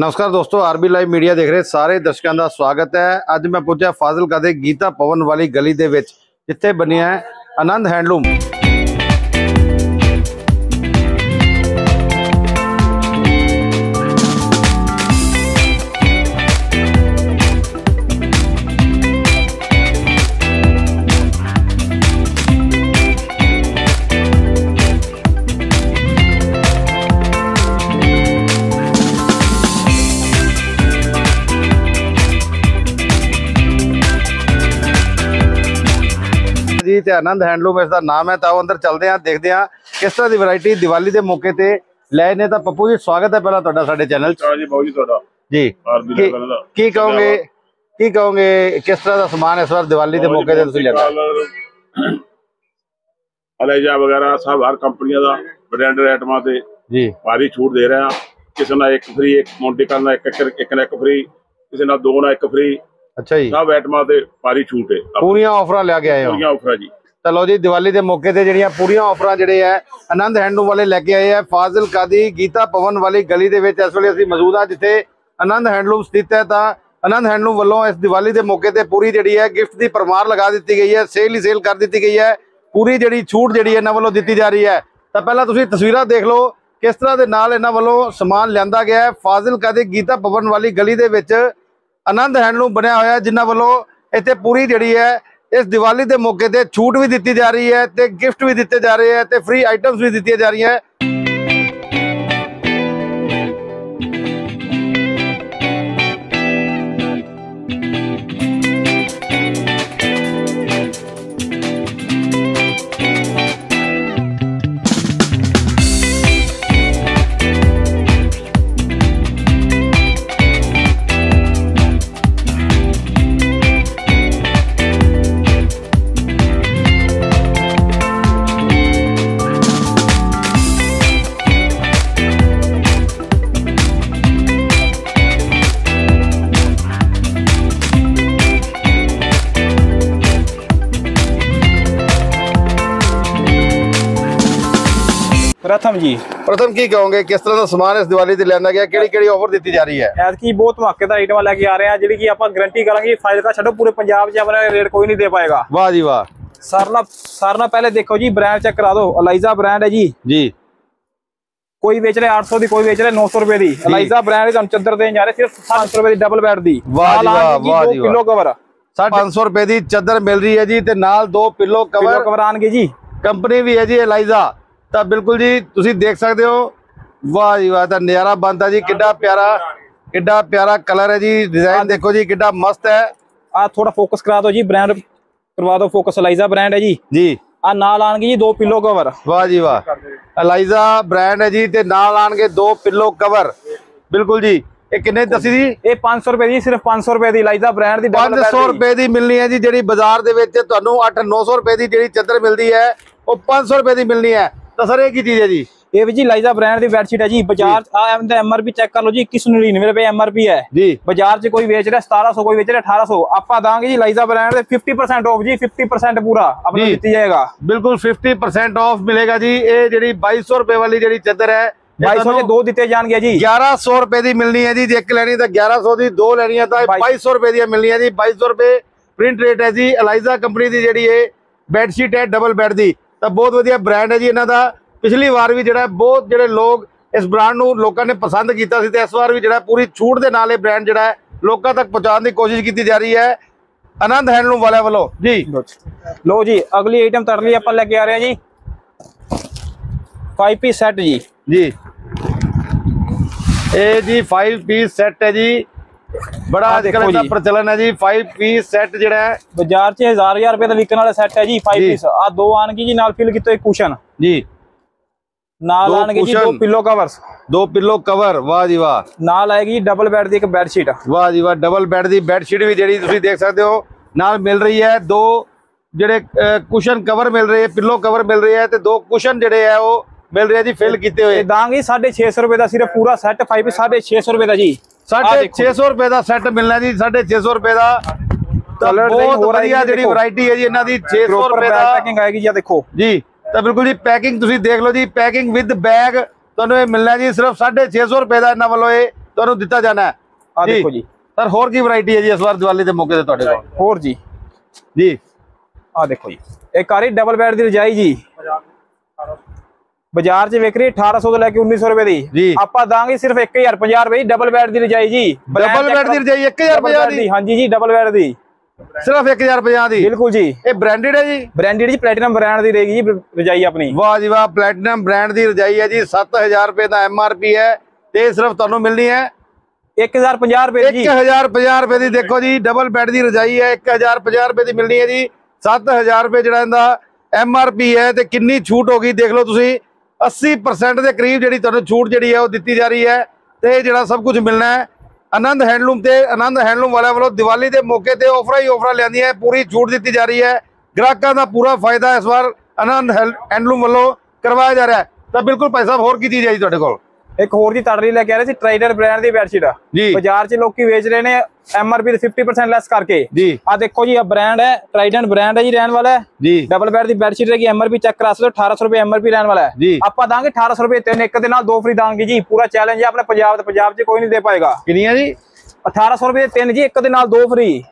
ਨਮਸਕਾਰ ਦੋਸਤੋ, RB live media ਦੇਖ ਰਹੇ ਸਾਰੇ ਦਰਸ਼ਕਾਂ ਦਾ ਸਵਾਗਤ ਹੈ। ਅੱਜ ਮੈਂ ਪਹੁੰਚਿਆ ਫਾਜ਼ਿਲਕਾ ਦੇ ਗੀਤਾ ਪਵਨ ਵਾਲੀ ਗਲੀ ਦੇ ਵਿੱਚ, ਜਿੱਥੇ ਬਣਿਆ ਆਨੰਦ ਹੈਂਡਲੂਮ। ਤੇ ਆਨੰਦ ਹੈਂਡਲੂਮ ਇਸ ਦਾ ਨਾਮ ਹੈ ਤਾਂ ਉਹ ਅੰਦਰ ਚੱਲਦੇ ਹਾਂ ਦੇਖਦੇ ਹਾਂ ਕਿਸ ਤਰ੍ਹਾਂ ਦੀ ਵੈਰਾਈਟੀ ਦੀਵਾਲੀ ਦੇ ਮੌਕੇ ਤੇ ਲੈ ਨੇ। ਤਾਂ ਪੱਪੂ ਜੀ ਸਵਾਗਤ ਹੈ ਪਹਿਲਾਂ ਤੁਹਾਡਾ ਸਾਡੇ ਚੈਨਲ 'ਚ। ਜੀ ਬਾਊ ਜੀ ਤੁਹਾਡਾ। ਜੀ ਕੀ- ਕਹੋਗੇ ਕੀ ਕਹੋਗੇ ਕਿਸ ਤਰ੍ਹਾਂ ਦਾ ਸਮਾਨ ਇਸ ਵਾਰ ਦੀਵਾਲੀ ਦੇ ਮੌਕੇ ਤੇ ਤੁਸੀਂ ਲਿਆਂਦਾ ਅਲੇਜਾ ਵਗੈਰਾ ਸਭ ਹਰ ਕੰਪਨੀਆਂ ਦਾ ਬ੍ਰਾਂਡਡ ਆਈਟਮਾਂ ਤੇ ਜੀ। ਭਾਰੀ ਛੂਟ ਦੇ ਰਹੇ ਆ ਕਿਸੇ ਨਾਲ ਇੱਕ ਫ੍ਰੀ ਇੱਕ ਮੌਂਟੀ ਕਰਨਾ ਇੱਕ ਇੱਕ ਇੱਕ ਨਾਲ ਇੱਕ ਫ੍ਰੀ ਕਿਸੇ ਨਾਲ ਦੋ ਨਾਲ ਇੱਕ ਫ੍ਰੀ ਅੱਛਾ ਜੀ। ਸਭ ਆਈਟਮਾਂ ਤੇ ਭਾਰੀ ਛੂਟ ਹੈ। ਪੂਰੀਆਂ ਆਫਰਾਂ ਲਿਆ ਕੇ ਆਏ ਹੋ? ਆਪਣੀਆਂ ਆਫਰ ਜੀ। ਚਲੋ ਜੀ, ਦੀਵਾਲੀ ਦੇ ਮੌਕੇ ਤੇ ਜਿਹੜੀਆਂ ਪੂਰੀਆਂ ਆਫਰਾਂ ਜਿਹੜੇ ਹੈ ਆਨੰਦ ਹੈਂਡਲੂਮ ਵਾਲੇ ਲੈ ਕੇ ਆਏ ਆ ਫਾਜ਼ਿਲਕਾ ਦੀ ਗੀਤਾ ਭਵਨ ਵਾਲੀ ਗਲੀ ਦੇ ਵਿੱਚ ਇਸ ਵੇਲੇ ਅਸੀਂ ਮੌਜੂਦ ਆ, ਜਿੱਥੇ ਆਨੰਦ ਹੈਂਡਲੂਮ ਸਥਿਤ ਹੈ। ਤਾਂ ਆਨੰਦ ਹੈਂਡਲੂਮ ਵੱਲੋਂ ਇਸ ਦੀਵਾਲੀ ਦੇ ਮੌਕੇ ਤੇ ਪੂਰੀ ਜਿਹੜੀ ਹੈ, ਗਿਫਟ ਦੀ ਪਰਮਾਰ ਲਗਾ ਦਿੱਤੀ ਗਈ ਹੈ, ਸੇਲ ਹੀ ਸੇਲ ਕਰ ਦਿੱਤੀ ਗਈ ਹੈ। ਪੂਰੀ ਜਿਹੜੀ ਛੂਟ ਜਿਹੜੀ ਇਹਨਾਂ ਵੱਲੋਂ ਦਿੱਤੀ ਜਾ ਰਹੀ ਹੈ। ਤਾਂ ਪਹਿਲਾਂ ਤੁਸੀਂ ਤਸਵੀਰਾਂ ਦੇਖ ਲਓ, ਕਿਸ ਤਰ੍ਹਾਂ ਦੇ ਨਾਲ ਇਹਨਾਂ ਵੱਲੋਂ ਸਮਾਨ ਲਿਆਂਦਾ ਗਿਆ ਹੈ। ਫਾਜ਼ਿਲਕਾ ਦੀ ਗੀਤਾ ਭਵਨ ਵਾਲੀ ਗਲੀ ਦੇ ਵਿੱਚ ਆਨੰਦ ਹੈਂਡਲੂਮ ਬਣਿਆ ਹੋਇਆ, ਜਿਨ੍ਹਾਂ ਵੱਲੋਂ ਇੱਥੇ ਪੂਰੀ ਜਿਹੜੀ ਹੈ ਇਸ ਦੀਵਾਲੀ ਦੇ ਮੌਕੇ ਤੇ ਛੂਟ ਵੀ ਦਿੱਤੀ ਜਾ ਰਹੀ ਹੈ ਤੇ ਗਿਫਟ ਵੀ ਦਿੱਤੇ ਜਾ ਰਹੇ ਹੈ ਤੇ ਫ੍ਰੀ ਆਈਟਮਸ ਵੀ ਦਿੱਤੀਆਂ ਜਾ ਰਹੀਆਂ ਹੈ। ਪ੍ਰਥਮ ਕੀ ਕਹੋਗੇ? ਕਿਸ ਤਰ੍ਹਾਂ ਦਾ ਸਮਾਨ ਇਸ ਦੀਵਾਲੀ ਤੇ ਲਿਆਂਦਾ ਗਿਆ? ਕਿਹੜੀ ਕਿਹੜੀ ਆਫਰ ਦਿੱਤੀ ਜਾ ਰਹੀ ਹੈ? ਐਤਕੀ ਬਹੁਤ ਧਮਾਕੇਦਾਰ ਆਈਟਮਾਂ ਲੈ ਕੇ ਆ ਰਹੇ ਆ ਜਿਹੜੀ ਕਿ ਆਪਾਂ ਗਾਰੰਟੀ ਕਰਾਂਗੇ ਫਾਇਲ ਦਾ ਛੱਡੋ ਪੂਰੇ ਪੰਜਾਬ 'ਚ ਆਪਣਾ ਰੇਟ ਕੋਈ ਨਹੀਂ ਦੇ ਪਾਏਗਾ। ਵਾਹ ਜੀ ਵਾਹ। ਸਰਨਾ ਸਰਨਾ ਪਹਿਲੇ ਦੇਖੋ ਜੀ ਬ੍ਰਾਂਡ ਚੈੱਕ ਕਰਾ ਦਿਓ। ਅਲਾਈਜ਼ਾ ਬ੍ਰਾਂਡ ਹੈ ਜੀ। ਜੀ। ਕੋਈ ਵੇਚ ਰਿਹਾ 800 ਦੀ ਕੋਈ ਵੇਚ ਰਿਹਾ 900 ਰੁਪਏ ਦੀ। ਅਲਾਈਜ਼ਾ ਬ੍ਰਾਂਡ ਦੀ ਤੁਹਾਨੂੰ ਚੱਦਰ ਦੇਣ ਜਾ ਰਹੇ ਸਿਰਫ 700 ਰੁਪਏ ਦੀ ਡਬਲ ਬੈੱਡ ਦੀ। ਵਾਹ ਜੀ ਵਾਹ, ਵਾਹ ਜੀ। ਕਿਲੋ ਕਵਰ 500 ਰੁਪਏ ਦੀ ਚਾਦਰ ਮਿਲ ਰਹੀ ਹੈ ਜੀ ਤੇ ਨਾਲ ਦੋ ਪਿੱਲੋ ਕਵਰ ਕਵਰ ਆਣਗੇ ਜੀ। ਕੰਪਨੀ ਵੀ ਹੈ ਜੀ ਐਲਾਈਜ਼ਾ ਤਾਂ ਬਿਲਕੁਲ ਜੀ ਤੁਸੀਂ ਦੇਖ ਸਕਦੇ ਹੋ। ਵਾਹ ਜੀ ਵਾਹ ਤਾਂ ਨਜ਼ਾਰਾ ਬੰਦਾ ਜੀ। ਕਿੱਡਾ ਪਿਆਰਾ ਕਿੱਡਾ ਪਿਆਰਾ ਕਲਰ ਹੈ ਜੀ। ਡਿਜ਼ਾਈਨ ਦੇਖੋ ਜੀ ਕਿੱਡਾ ਮਸਤ ਹੈ। ਆ ਥੋੜਾ ਫੋਕਸ ਕਰਾ ਦਿਓ ਜੀ ਬ੍ਰਾਂਡ ਕਰਵਾ ਦਿਓ ਫੋਕਸ ਅਲਾਈਜ਼ਾ ਬ੍ਰਾਂਡ ਹੈ ਜੀ। ਜੀ। ਆ ਨਾਲ ਆਣਗੇ ਜੀ ਦੋ ਕਿਲੋ ਕਵਰ ਵਾਹ ਜੀ ਵਾਹ। ਐਲਾਈਜ਼ਾ ਬ੍ਰਾਂਡ ਹੈ ਜੀ ਤੇ ਨਾਲ ਆਣਗੇ ਦੋ ਪਿੱਲੋ ਕਵਰ ਬਿਲਕੁਲ ਜੀ। ਇਹ ਕਿੰਨੇ ਦੱਸੀ ਜੀ? ਇਹ 500 ਰੁਪਏ ਦੀ ਸਿਰਫ 500 ਰੁਪਏ ਦੀ। ਅਲਾਈਜ਼ਾ ਬ੍ਰਾਂਡ ਦੀ ਡਬਲ 500 ਰੁਪਏ ਦੀ ਮਿਲਣੀ ਹੈ ਜੀ ਜਿਹੜੀ ਬਾਜ਼ਾਰ ਦੇ ਵਿੱਚ ਤੁਹਾਨੂੰ 8-900 ਰੁਪਏ ਦੀ ਜਿਹੜੀ ਚਾਦਰ ਮਿਲਦੀ ਹੈ ਉਹ 500 ਰੁਪਏ ਦੀ ਮਿਲਣੀ ਹੈ। ਤਾਂ ਸਰ ਇਹ ਕੀ ਚੀਜ਼ ਹੈ ਜੀ? ਇਹ ਵੀ ਜੀ ਲਾਈਜ਼ਾ ਬ੍ਰਾਂਡ ਦੀ ਬੈਡਸ਼ੀਟ ਹੈ ਜੀ। ਬਾਜ਼ਾਰ ਆ ਇਹਦਾ ਐਮਆਰਪੀ ਚੈੱਕ ਕਰ ਲਓ ਜੀ 2199 ਰੁਪਏ ਐਮਆਰਪੀ ਹੈ। ਜੀ। ਬਾਜ਼ਾਰ 'ਚ ਕੋਈ ਵੇਚ ਰਿਹਾ 1700 ਕੋਈ ਵੇਚ ਰਿਹਾ 1800 ਆਪਾਂ ਦਾਂਗੇ ਜੀ ਲਾਈਜ਼ਾ ਬ੍ਰਾਂਡ ਦੇ 50% ਆਫ ਜੀ 50% ਪੂਰਾ ਆਪਣਾ। ਦਿੱਤੀ ਜਾਏਗਾ। ਬਿਲਕੁਲ 50% ਆਫ ਮਿਲੇਗਾ ਜੀ। ਇਹ ਜਿਹੜੀ 2200 ਰੁਪਏ ਵਾਲੀ ਜਿਹੜੀ ਚਾਦਰ ਹੈ ਇਹ 2200 ਤੁਹਾਨੂੰ ਚ ਦੋ ਦਿੱਤੇ ਜਾਣਗੇ ਜੀ। 1100 ਰੁਪਏ ਦੀ ਮਿਲਣੀ ਹੈ ਜੀ। ਜੇ ਇੱਕ ਲੈਣੀ ਤਾਂ 1100 ਦੀ ਦੋ ਲੈਣੀਆਂ ਤਾਂ 2200 ਰੁਪਏ ਦੀਆਂ ਮਿਲਣੀਆਂ ਜੀ। 2200 ਰੁਪਏ ਪ੍ਰਿੰਟ ਰੇਟ ਹੈ ਜੀ। ਅਲਾਈਜ਼ਾ ਕੰਪਨੀ ਦੀ ਜਿਹੜੀ ਇਹ ਬੈੱਡ ਸ਼ੀਟ ਹੈ ਡਬਲ ਬੈੱਡ ਦੀ। ਤਾਂ ਬਹੁਤ ਵਧੀਆ ਬ੍ਰਾਂਡ ਹੈ ਜੀ ਇਹਨਾਂ ਦਾ। ਪਿਛਲੀ ਵਾਰ ਵੀ ਜਿਹੜਾ ਬਹੁਤ ਜਿਹੜੇ ਲੋਕ ਇਸ ਬ੍ਰਾਂਡ ਨੂੰ ਲੋਕਾਂ ਨੇ ਪਸੰਦ ਕੀਤਾ ਸੀ ਤੇ ਇਸ ਵਾਰ ਵੀ ਜਿਹੜਾ ਪੂਰੀ ਛੂਟ ਦੇ ਨਾਲ ਇਹ ਬ੍ਰਾਂਡ ਜਿਹੜਾ ਹੈ ਲੋਕਾਂ ਤੱਕ ਪਹੁੰਚਾਉਣ ਦੀ ਕੋਸ਼ਿਸ਼ ਕੀਤੀ ਜਾ ਰਹੀ ਹੈ। ਆਨੰਦ ਹੈਂਡਲੂਮ ਵਾਲਿਆਂ ਵੱਲੋਂ। ਜੀ। ਲੋ ਜੀ ਅਗਲੀ ਆਈਟਮ ਤੁਹਾਡੇ ਲਈ ਆਪਾਂ ਲੈ ਕੇ ਆ ਰਹੇ ਹਾਂ ਜੀ। 5 ਪੀਸ ਸੈੱਟ ਜੀ। ਜੀ। ਇਹ ਜੀ 5 ਪੀਸ ਸੈੱਟ ਹੈ ਜੀ। ਬੜਾ ਅੱਜ ਦੇਖੋ ਕੱਲ੍ਹ ਦਾ ਜੀ। ਪ੍ਰਚਲਨ ਹੈ ਜੀ 5 ਪੀਸ ਸੈੱਟ ਜਿਹੜਾ ਹੈ। ਬਾਜ਼ਾਰ 'ਚ 1000 1000 ਰੁਪਏ ਦਾ ਵਿਕਣ ਵਾਲਾ ਸੈੱਟ ਹੈ ਜੀ 5 ਜੀ। ਪੀਸ ਆ ਦੋ ਆਣਗੇ ਜੀ ਨਾਲ ਫਿਲ ਕੀਤੇ ਕੁਸ਼ਨ ਜੀ। ਨਾਲ ਆਣਗੇ ਜੀ ਦੋ। ਪਿੱਲੋ ਕਵਰਸ ਦੋ ਪਿੱਲੋ ਕਵਰ ਵਾਹ ਜੀ ਵਾਹ। ਨਾਲ ਆਏਗੀ ਡਬਲ ਬੈੱਡ ਦੀ ਇੱਕ ਬੈੱਡ ਸ਼ੀਟ ਵਾਹ ਜੀ ਵਾਹ ਡਬਲ ਬੈੱਡ ਦੀ ਬੈੱਡ ਸ਼ੀਟ ਵੀ ਜਿਹੜੀ ਤੁਸੀਂ ਦੇਖ ਸਕਦੇ ਹੋ ਨਾਲ ਮਿਲ ਰਹੀ ਹੈ ਦੋ ਜਿਹੜੇ ਕੁਸ਼ਨ ਕਵਰ ਮਿਲ ਰਹੇ ਪਿੱਲੋ ਕਵਰ ਮਿਲ ਰਹੇ ਹੈ ਤੇ ਦੋ ਕੁਸ਼ਨ ਜਿਹੜੇ ਹੈ ਉਹ ਮਿਲ ਰਹੇ ਜੀ ਫਿਲ ਕੀਤੇ ਹੋਏ। ਦਾਂਗੇ 650 ਰੁਪਏ ਦਾ ਸਿਰਫ ਪੂਰਾ ਸੈੱਟ 5 ਪੀਸ 650 ਰੁਪਏ ਦਾ ਜੀ। ਸਾਢੇ ਆਹ ਦੇਖੋ 600 ਰੁਪਏ ਦਾ ਸੈੱਟ ਮਿਲਣਾ ਜੀ 650 ਰੁਪਏ ਦਾ। design ਬਹੁਤ ਵਧੀਆ ਜਿਹੜੀ। ਵੈਰਾਈਟੀ ਹੈ ਜੀ ਇਹਨਾਂ ਦੀ 600 ਪ੍ਰੋਪਰ ਰੁਪਏ ਦਾ। ਪੈਕਿੰਗ ਆਏਗੀ ਜੀ ਦੇਖੋ। ਜੀ ਤਾਂ ਬਿਲਕੁਲ ਜੀ ਪੈਕਿੰਗ ਤੁਸੀਂ ਦੇਖ ਲਓ ਜੀ ਪੈਕਿੰਗ ਵਿਦ ਬੈਗ ਤੁਹਾਨੂੰ ਇਹ ਮਿਲਣਾ ਜੀ ਸਿਰਫ 650 ਰੁਪਏ ਦਾ ਇਹਨਾਂ ਵੱਲੋਂ ਇਹ ਤੁਹਾਨੂੰ ਦਿੱਤਾ ਜਾਣਾ ਹੈ। ਆ ਦੇਖੋ ਜੀ। ਸਰ ਹੋਰ ਕੀ ਵੈਰਾਈਟੀ ਹੈ ਜੀ ਇਸ ਵਾਰ ਦੀਵਾਲੀ ਦੇ ਮੌਕੇ ਤੇ ਤੁਹਾਡੇ ਕੋਲ? ਹੋਰ ਜੀ। ਜੀ। ਆ ਦੇਖੋ ਜੀ। ਆ ਰਹੀ ਡਬਲ ਬੈੱਡ ਦੀ ਰਜਾਈ ਜੀ। ਬਾਜ਼ਾਰ 'ਚ ਵਿਕ ਰਹੀ 1800 ਤੋਂ ਲੈ ਕੇ 1900 ਰੁਪਏ। ਦੀ। ਆਪਾਂ ਦਾਂਗੇ ਸਿਰਫ 1050 ਰੁਪਏ ਦੀ ਡਬਲ ਬੈੱਡ ਦੀ ਰਜਾਈ ਜੀ। ਡਬਲ ਬੈੱਡ ਦੀ ਰਜਾਈ 1050 Double bed ਦੀ। ਹਾਂਜੀ ਜੀ ਡਬਲ ਬੈੱਡ ਦੀ। ਸਿਰਫ 1050 ਦੀ। ਬਿਲਕੁਲ ਜੀ। ਇਹ ਬ੍ਰਾਂਡਡ ਹੈ ਜੀ? ਬ੍ਰਾਂਡਡ ਜੀ ਪਲੈਟੀਨਮ ਬ੍ਰਾਂਡ ਦੀ ਰਹੇਗੀ ਜੀ ਰਜਾਈ ਆਪਣੀ। ਵਾਹ ਜੀ ਵਾਹ ਪਲੈਟੀਨਮ ਬ੍ਰਾਂਡ ਦੀ ਰਜਾਈ ਹੈ ਜੀ। 7000 ਰੁਪਏ ਦਾ ਐਮਆਰਪੀ ਹੈ ਤੇ ਸਿਰਫ ਤੁਹਾਨੂੰ ਮਿਲਣੀ ਹੈ। 1050 ਰੁਪਏ ਦੀ ਜੀ। 1050 ਰੁਪਏ ਦੀ ਦੇਖੋ ਜੀ ਡਬਲ ਬੈੱਡ ਦੀ ਰਜਾਈ ਹੈ 1050 ਰੁਪਏ ਦੀ ਮਿਲਣੀ ਹੈ ਜੀ। 7000 ਰੁਪਏ ਜਿਹੜਾ ਇਹਦਾ ਐਮਆਰਪੀ ਹੈ ਤੇ ਕਿੰਨੀ ਛੂਟ ਹੋ ਗਈ ਦੇਖ ਲਓ ਤੁਸੀਂ। 80% ਦੇ ਕਰੀਬ ਜਿਹੜੀ ਤੁਹਾਨੂੰ ਛੂਟ ਜਿਹੜੀ ਹੈ ਉਹ ਦਿੱਤੀ ਜਾ ਰਹੀ ਹੈ ਤੇ ਜਿਹੜਾ ਸਭ ਕੁਝ ਮਿਲਣਾ ਹੈ। ਆਨੰਦ ਹੈਂਡਲੂਮ ਤੇ ਆਨੰਦ ਹੈਂਡਲੂਮ ਵਾਲਿਆਂ ਵੱਲੋਂ ਦੀਵਾਲੀ ਦੇ ਮੌਕੇ ਤੇ ਆਫਰਾਂ ਹੀ ਆਫਰਾਂ ਲਿਆਂਦੀਆਂ ਹੈ। ਪੂਰੀ ਛੂਟ ਦਿੱਤੀ ਜਾ ਰਹੀ ਹੈ। ਗ੍ਰਾਹਕਾਂ ਦਾ ਪੂਰਾ ਫਾਇਦਾ ਇਸ ਵਾਰ ਆਨੰਦ ਹੈਲ- ਹੈਂਡਲੂਮ ਵੱਲੋਂ ਕਰਵਾਇਆ ਜਾ ਰਿਹਾ ਹੈ। ਤਾਂ ਬਿਲਕੁਲ ਭਾਈ ਸਾਹਿਬ, ਹੋਰ ਕੀ ਚੀਜ਼ ਹੈ ਜੀ ਤੁਹਾਡੇ ਕੋਲ? ਇੱਕ ਹੋਰ ਜੀ ਤੜਰੀ ਲੈ ਕੇ ਆ ਰਹੇ ਸੀ ਟ੍ਰਾਈਡਰ ਬ੍ਰਾਂਡ ਦੀ ਬੈਡਸ਼ੀਟ ਜੀ। ਬਾਜ਼ਾਰ 'ਚ ਲੋਕੀ ਵੇਚ ਰਹੇ ਨੇ ਐਮਆਰਪੀ ਦੇ 50% ਲੈਸ ਕਰਕੇ। ਜੀ। ਆ ਦੇਖੋ ਜੀ ਇਹ ਬ੍ਰਾਂਡ ਹੈ ਟ੍ਰਾਈਡੈਂਟ ਬ੍ਰਾਂਡ ਹੈ ਜੀ ਰਹਿਣ ਵਾਲਾ ਹੈ। ਜੀ। ਡਬਲ ਬੈਡ ਦੀ ਬੈਡਸ਼ੀਟ ਰਹੇਗੀ ਐਮਆਰਪੀ ਚੈੱਕ ਕਰਾ ਸਕਦੇ ਹੋ 1800 ਰੁਪਏ ਐਮਆਰਪੀ ਰਹਿਣ ਵਾਲਾ ਹੈ। ਆਪਾਂ ਦਾਂਗੇ 1800 ਰੁਪਏ ਤਿੰਨ ਇੱਕ ਦੇ ਨਾਲ ਦੋ ਫ੍ਰੀ ਦਾਂਗੇ ਜੀ ਪੂਰਾ ਚੈਲੰਜ ਹੈ ਆਪਣੇ ਪੰਜਾਬ ਤੇ ਪੰਜਾਬ 'ਚ ਕੋਈ ਨਹੀਂ ਦੇ ਪਾਏਗਾ। ਕਿੰਨੀਆਂ ਜੀ? 1800 ਰੁਪਏ ਦੇ ਤਿੰਨ ਜੀ ਇੱਕ ਦੇ ਨਾਲ ਦੋ ਫ੍ਰੀ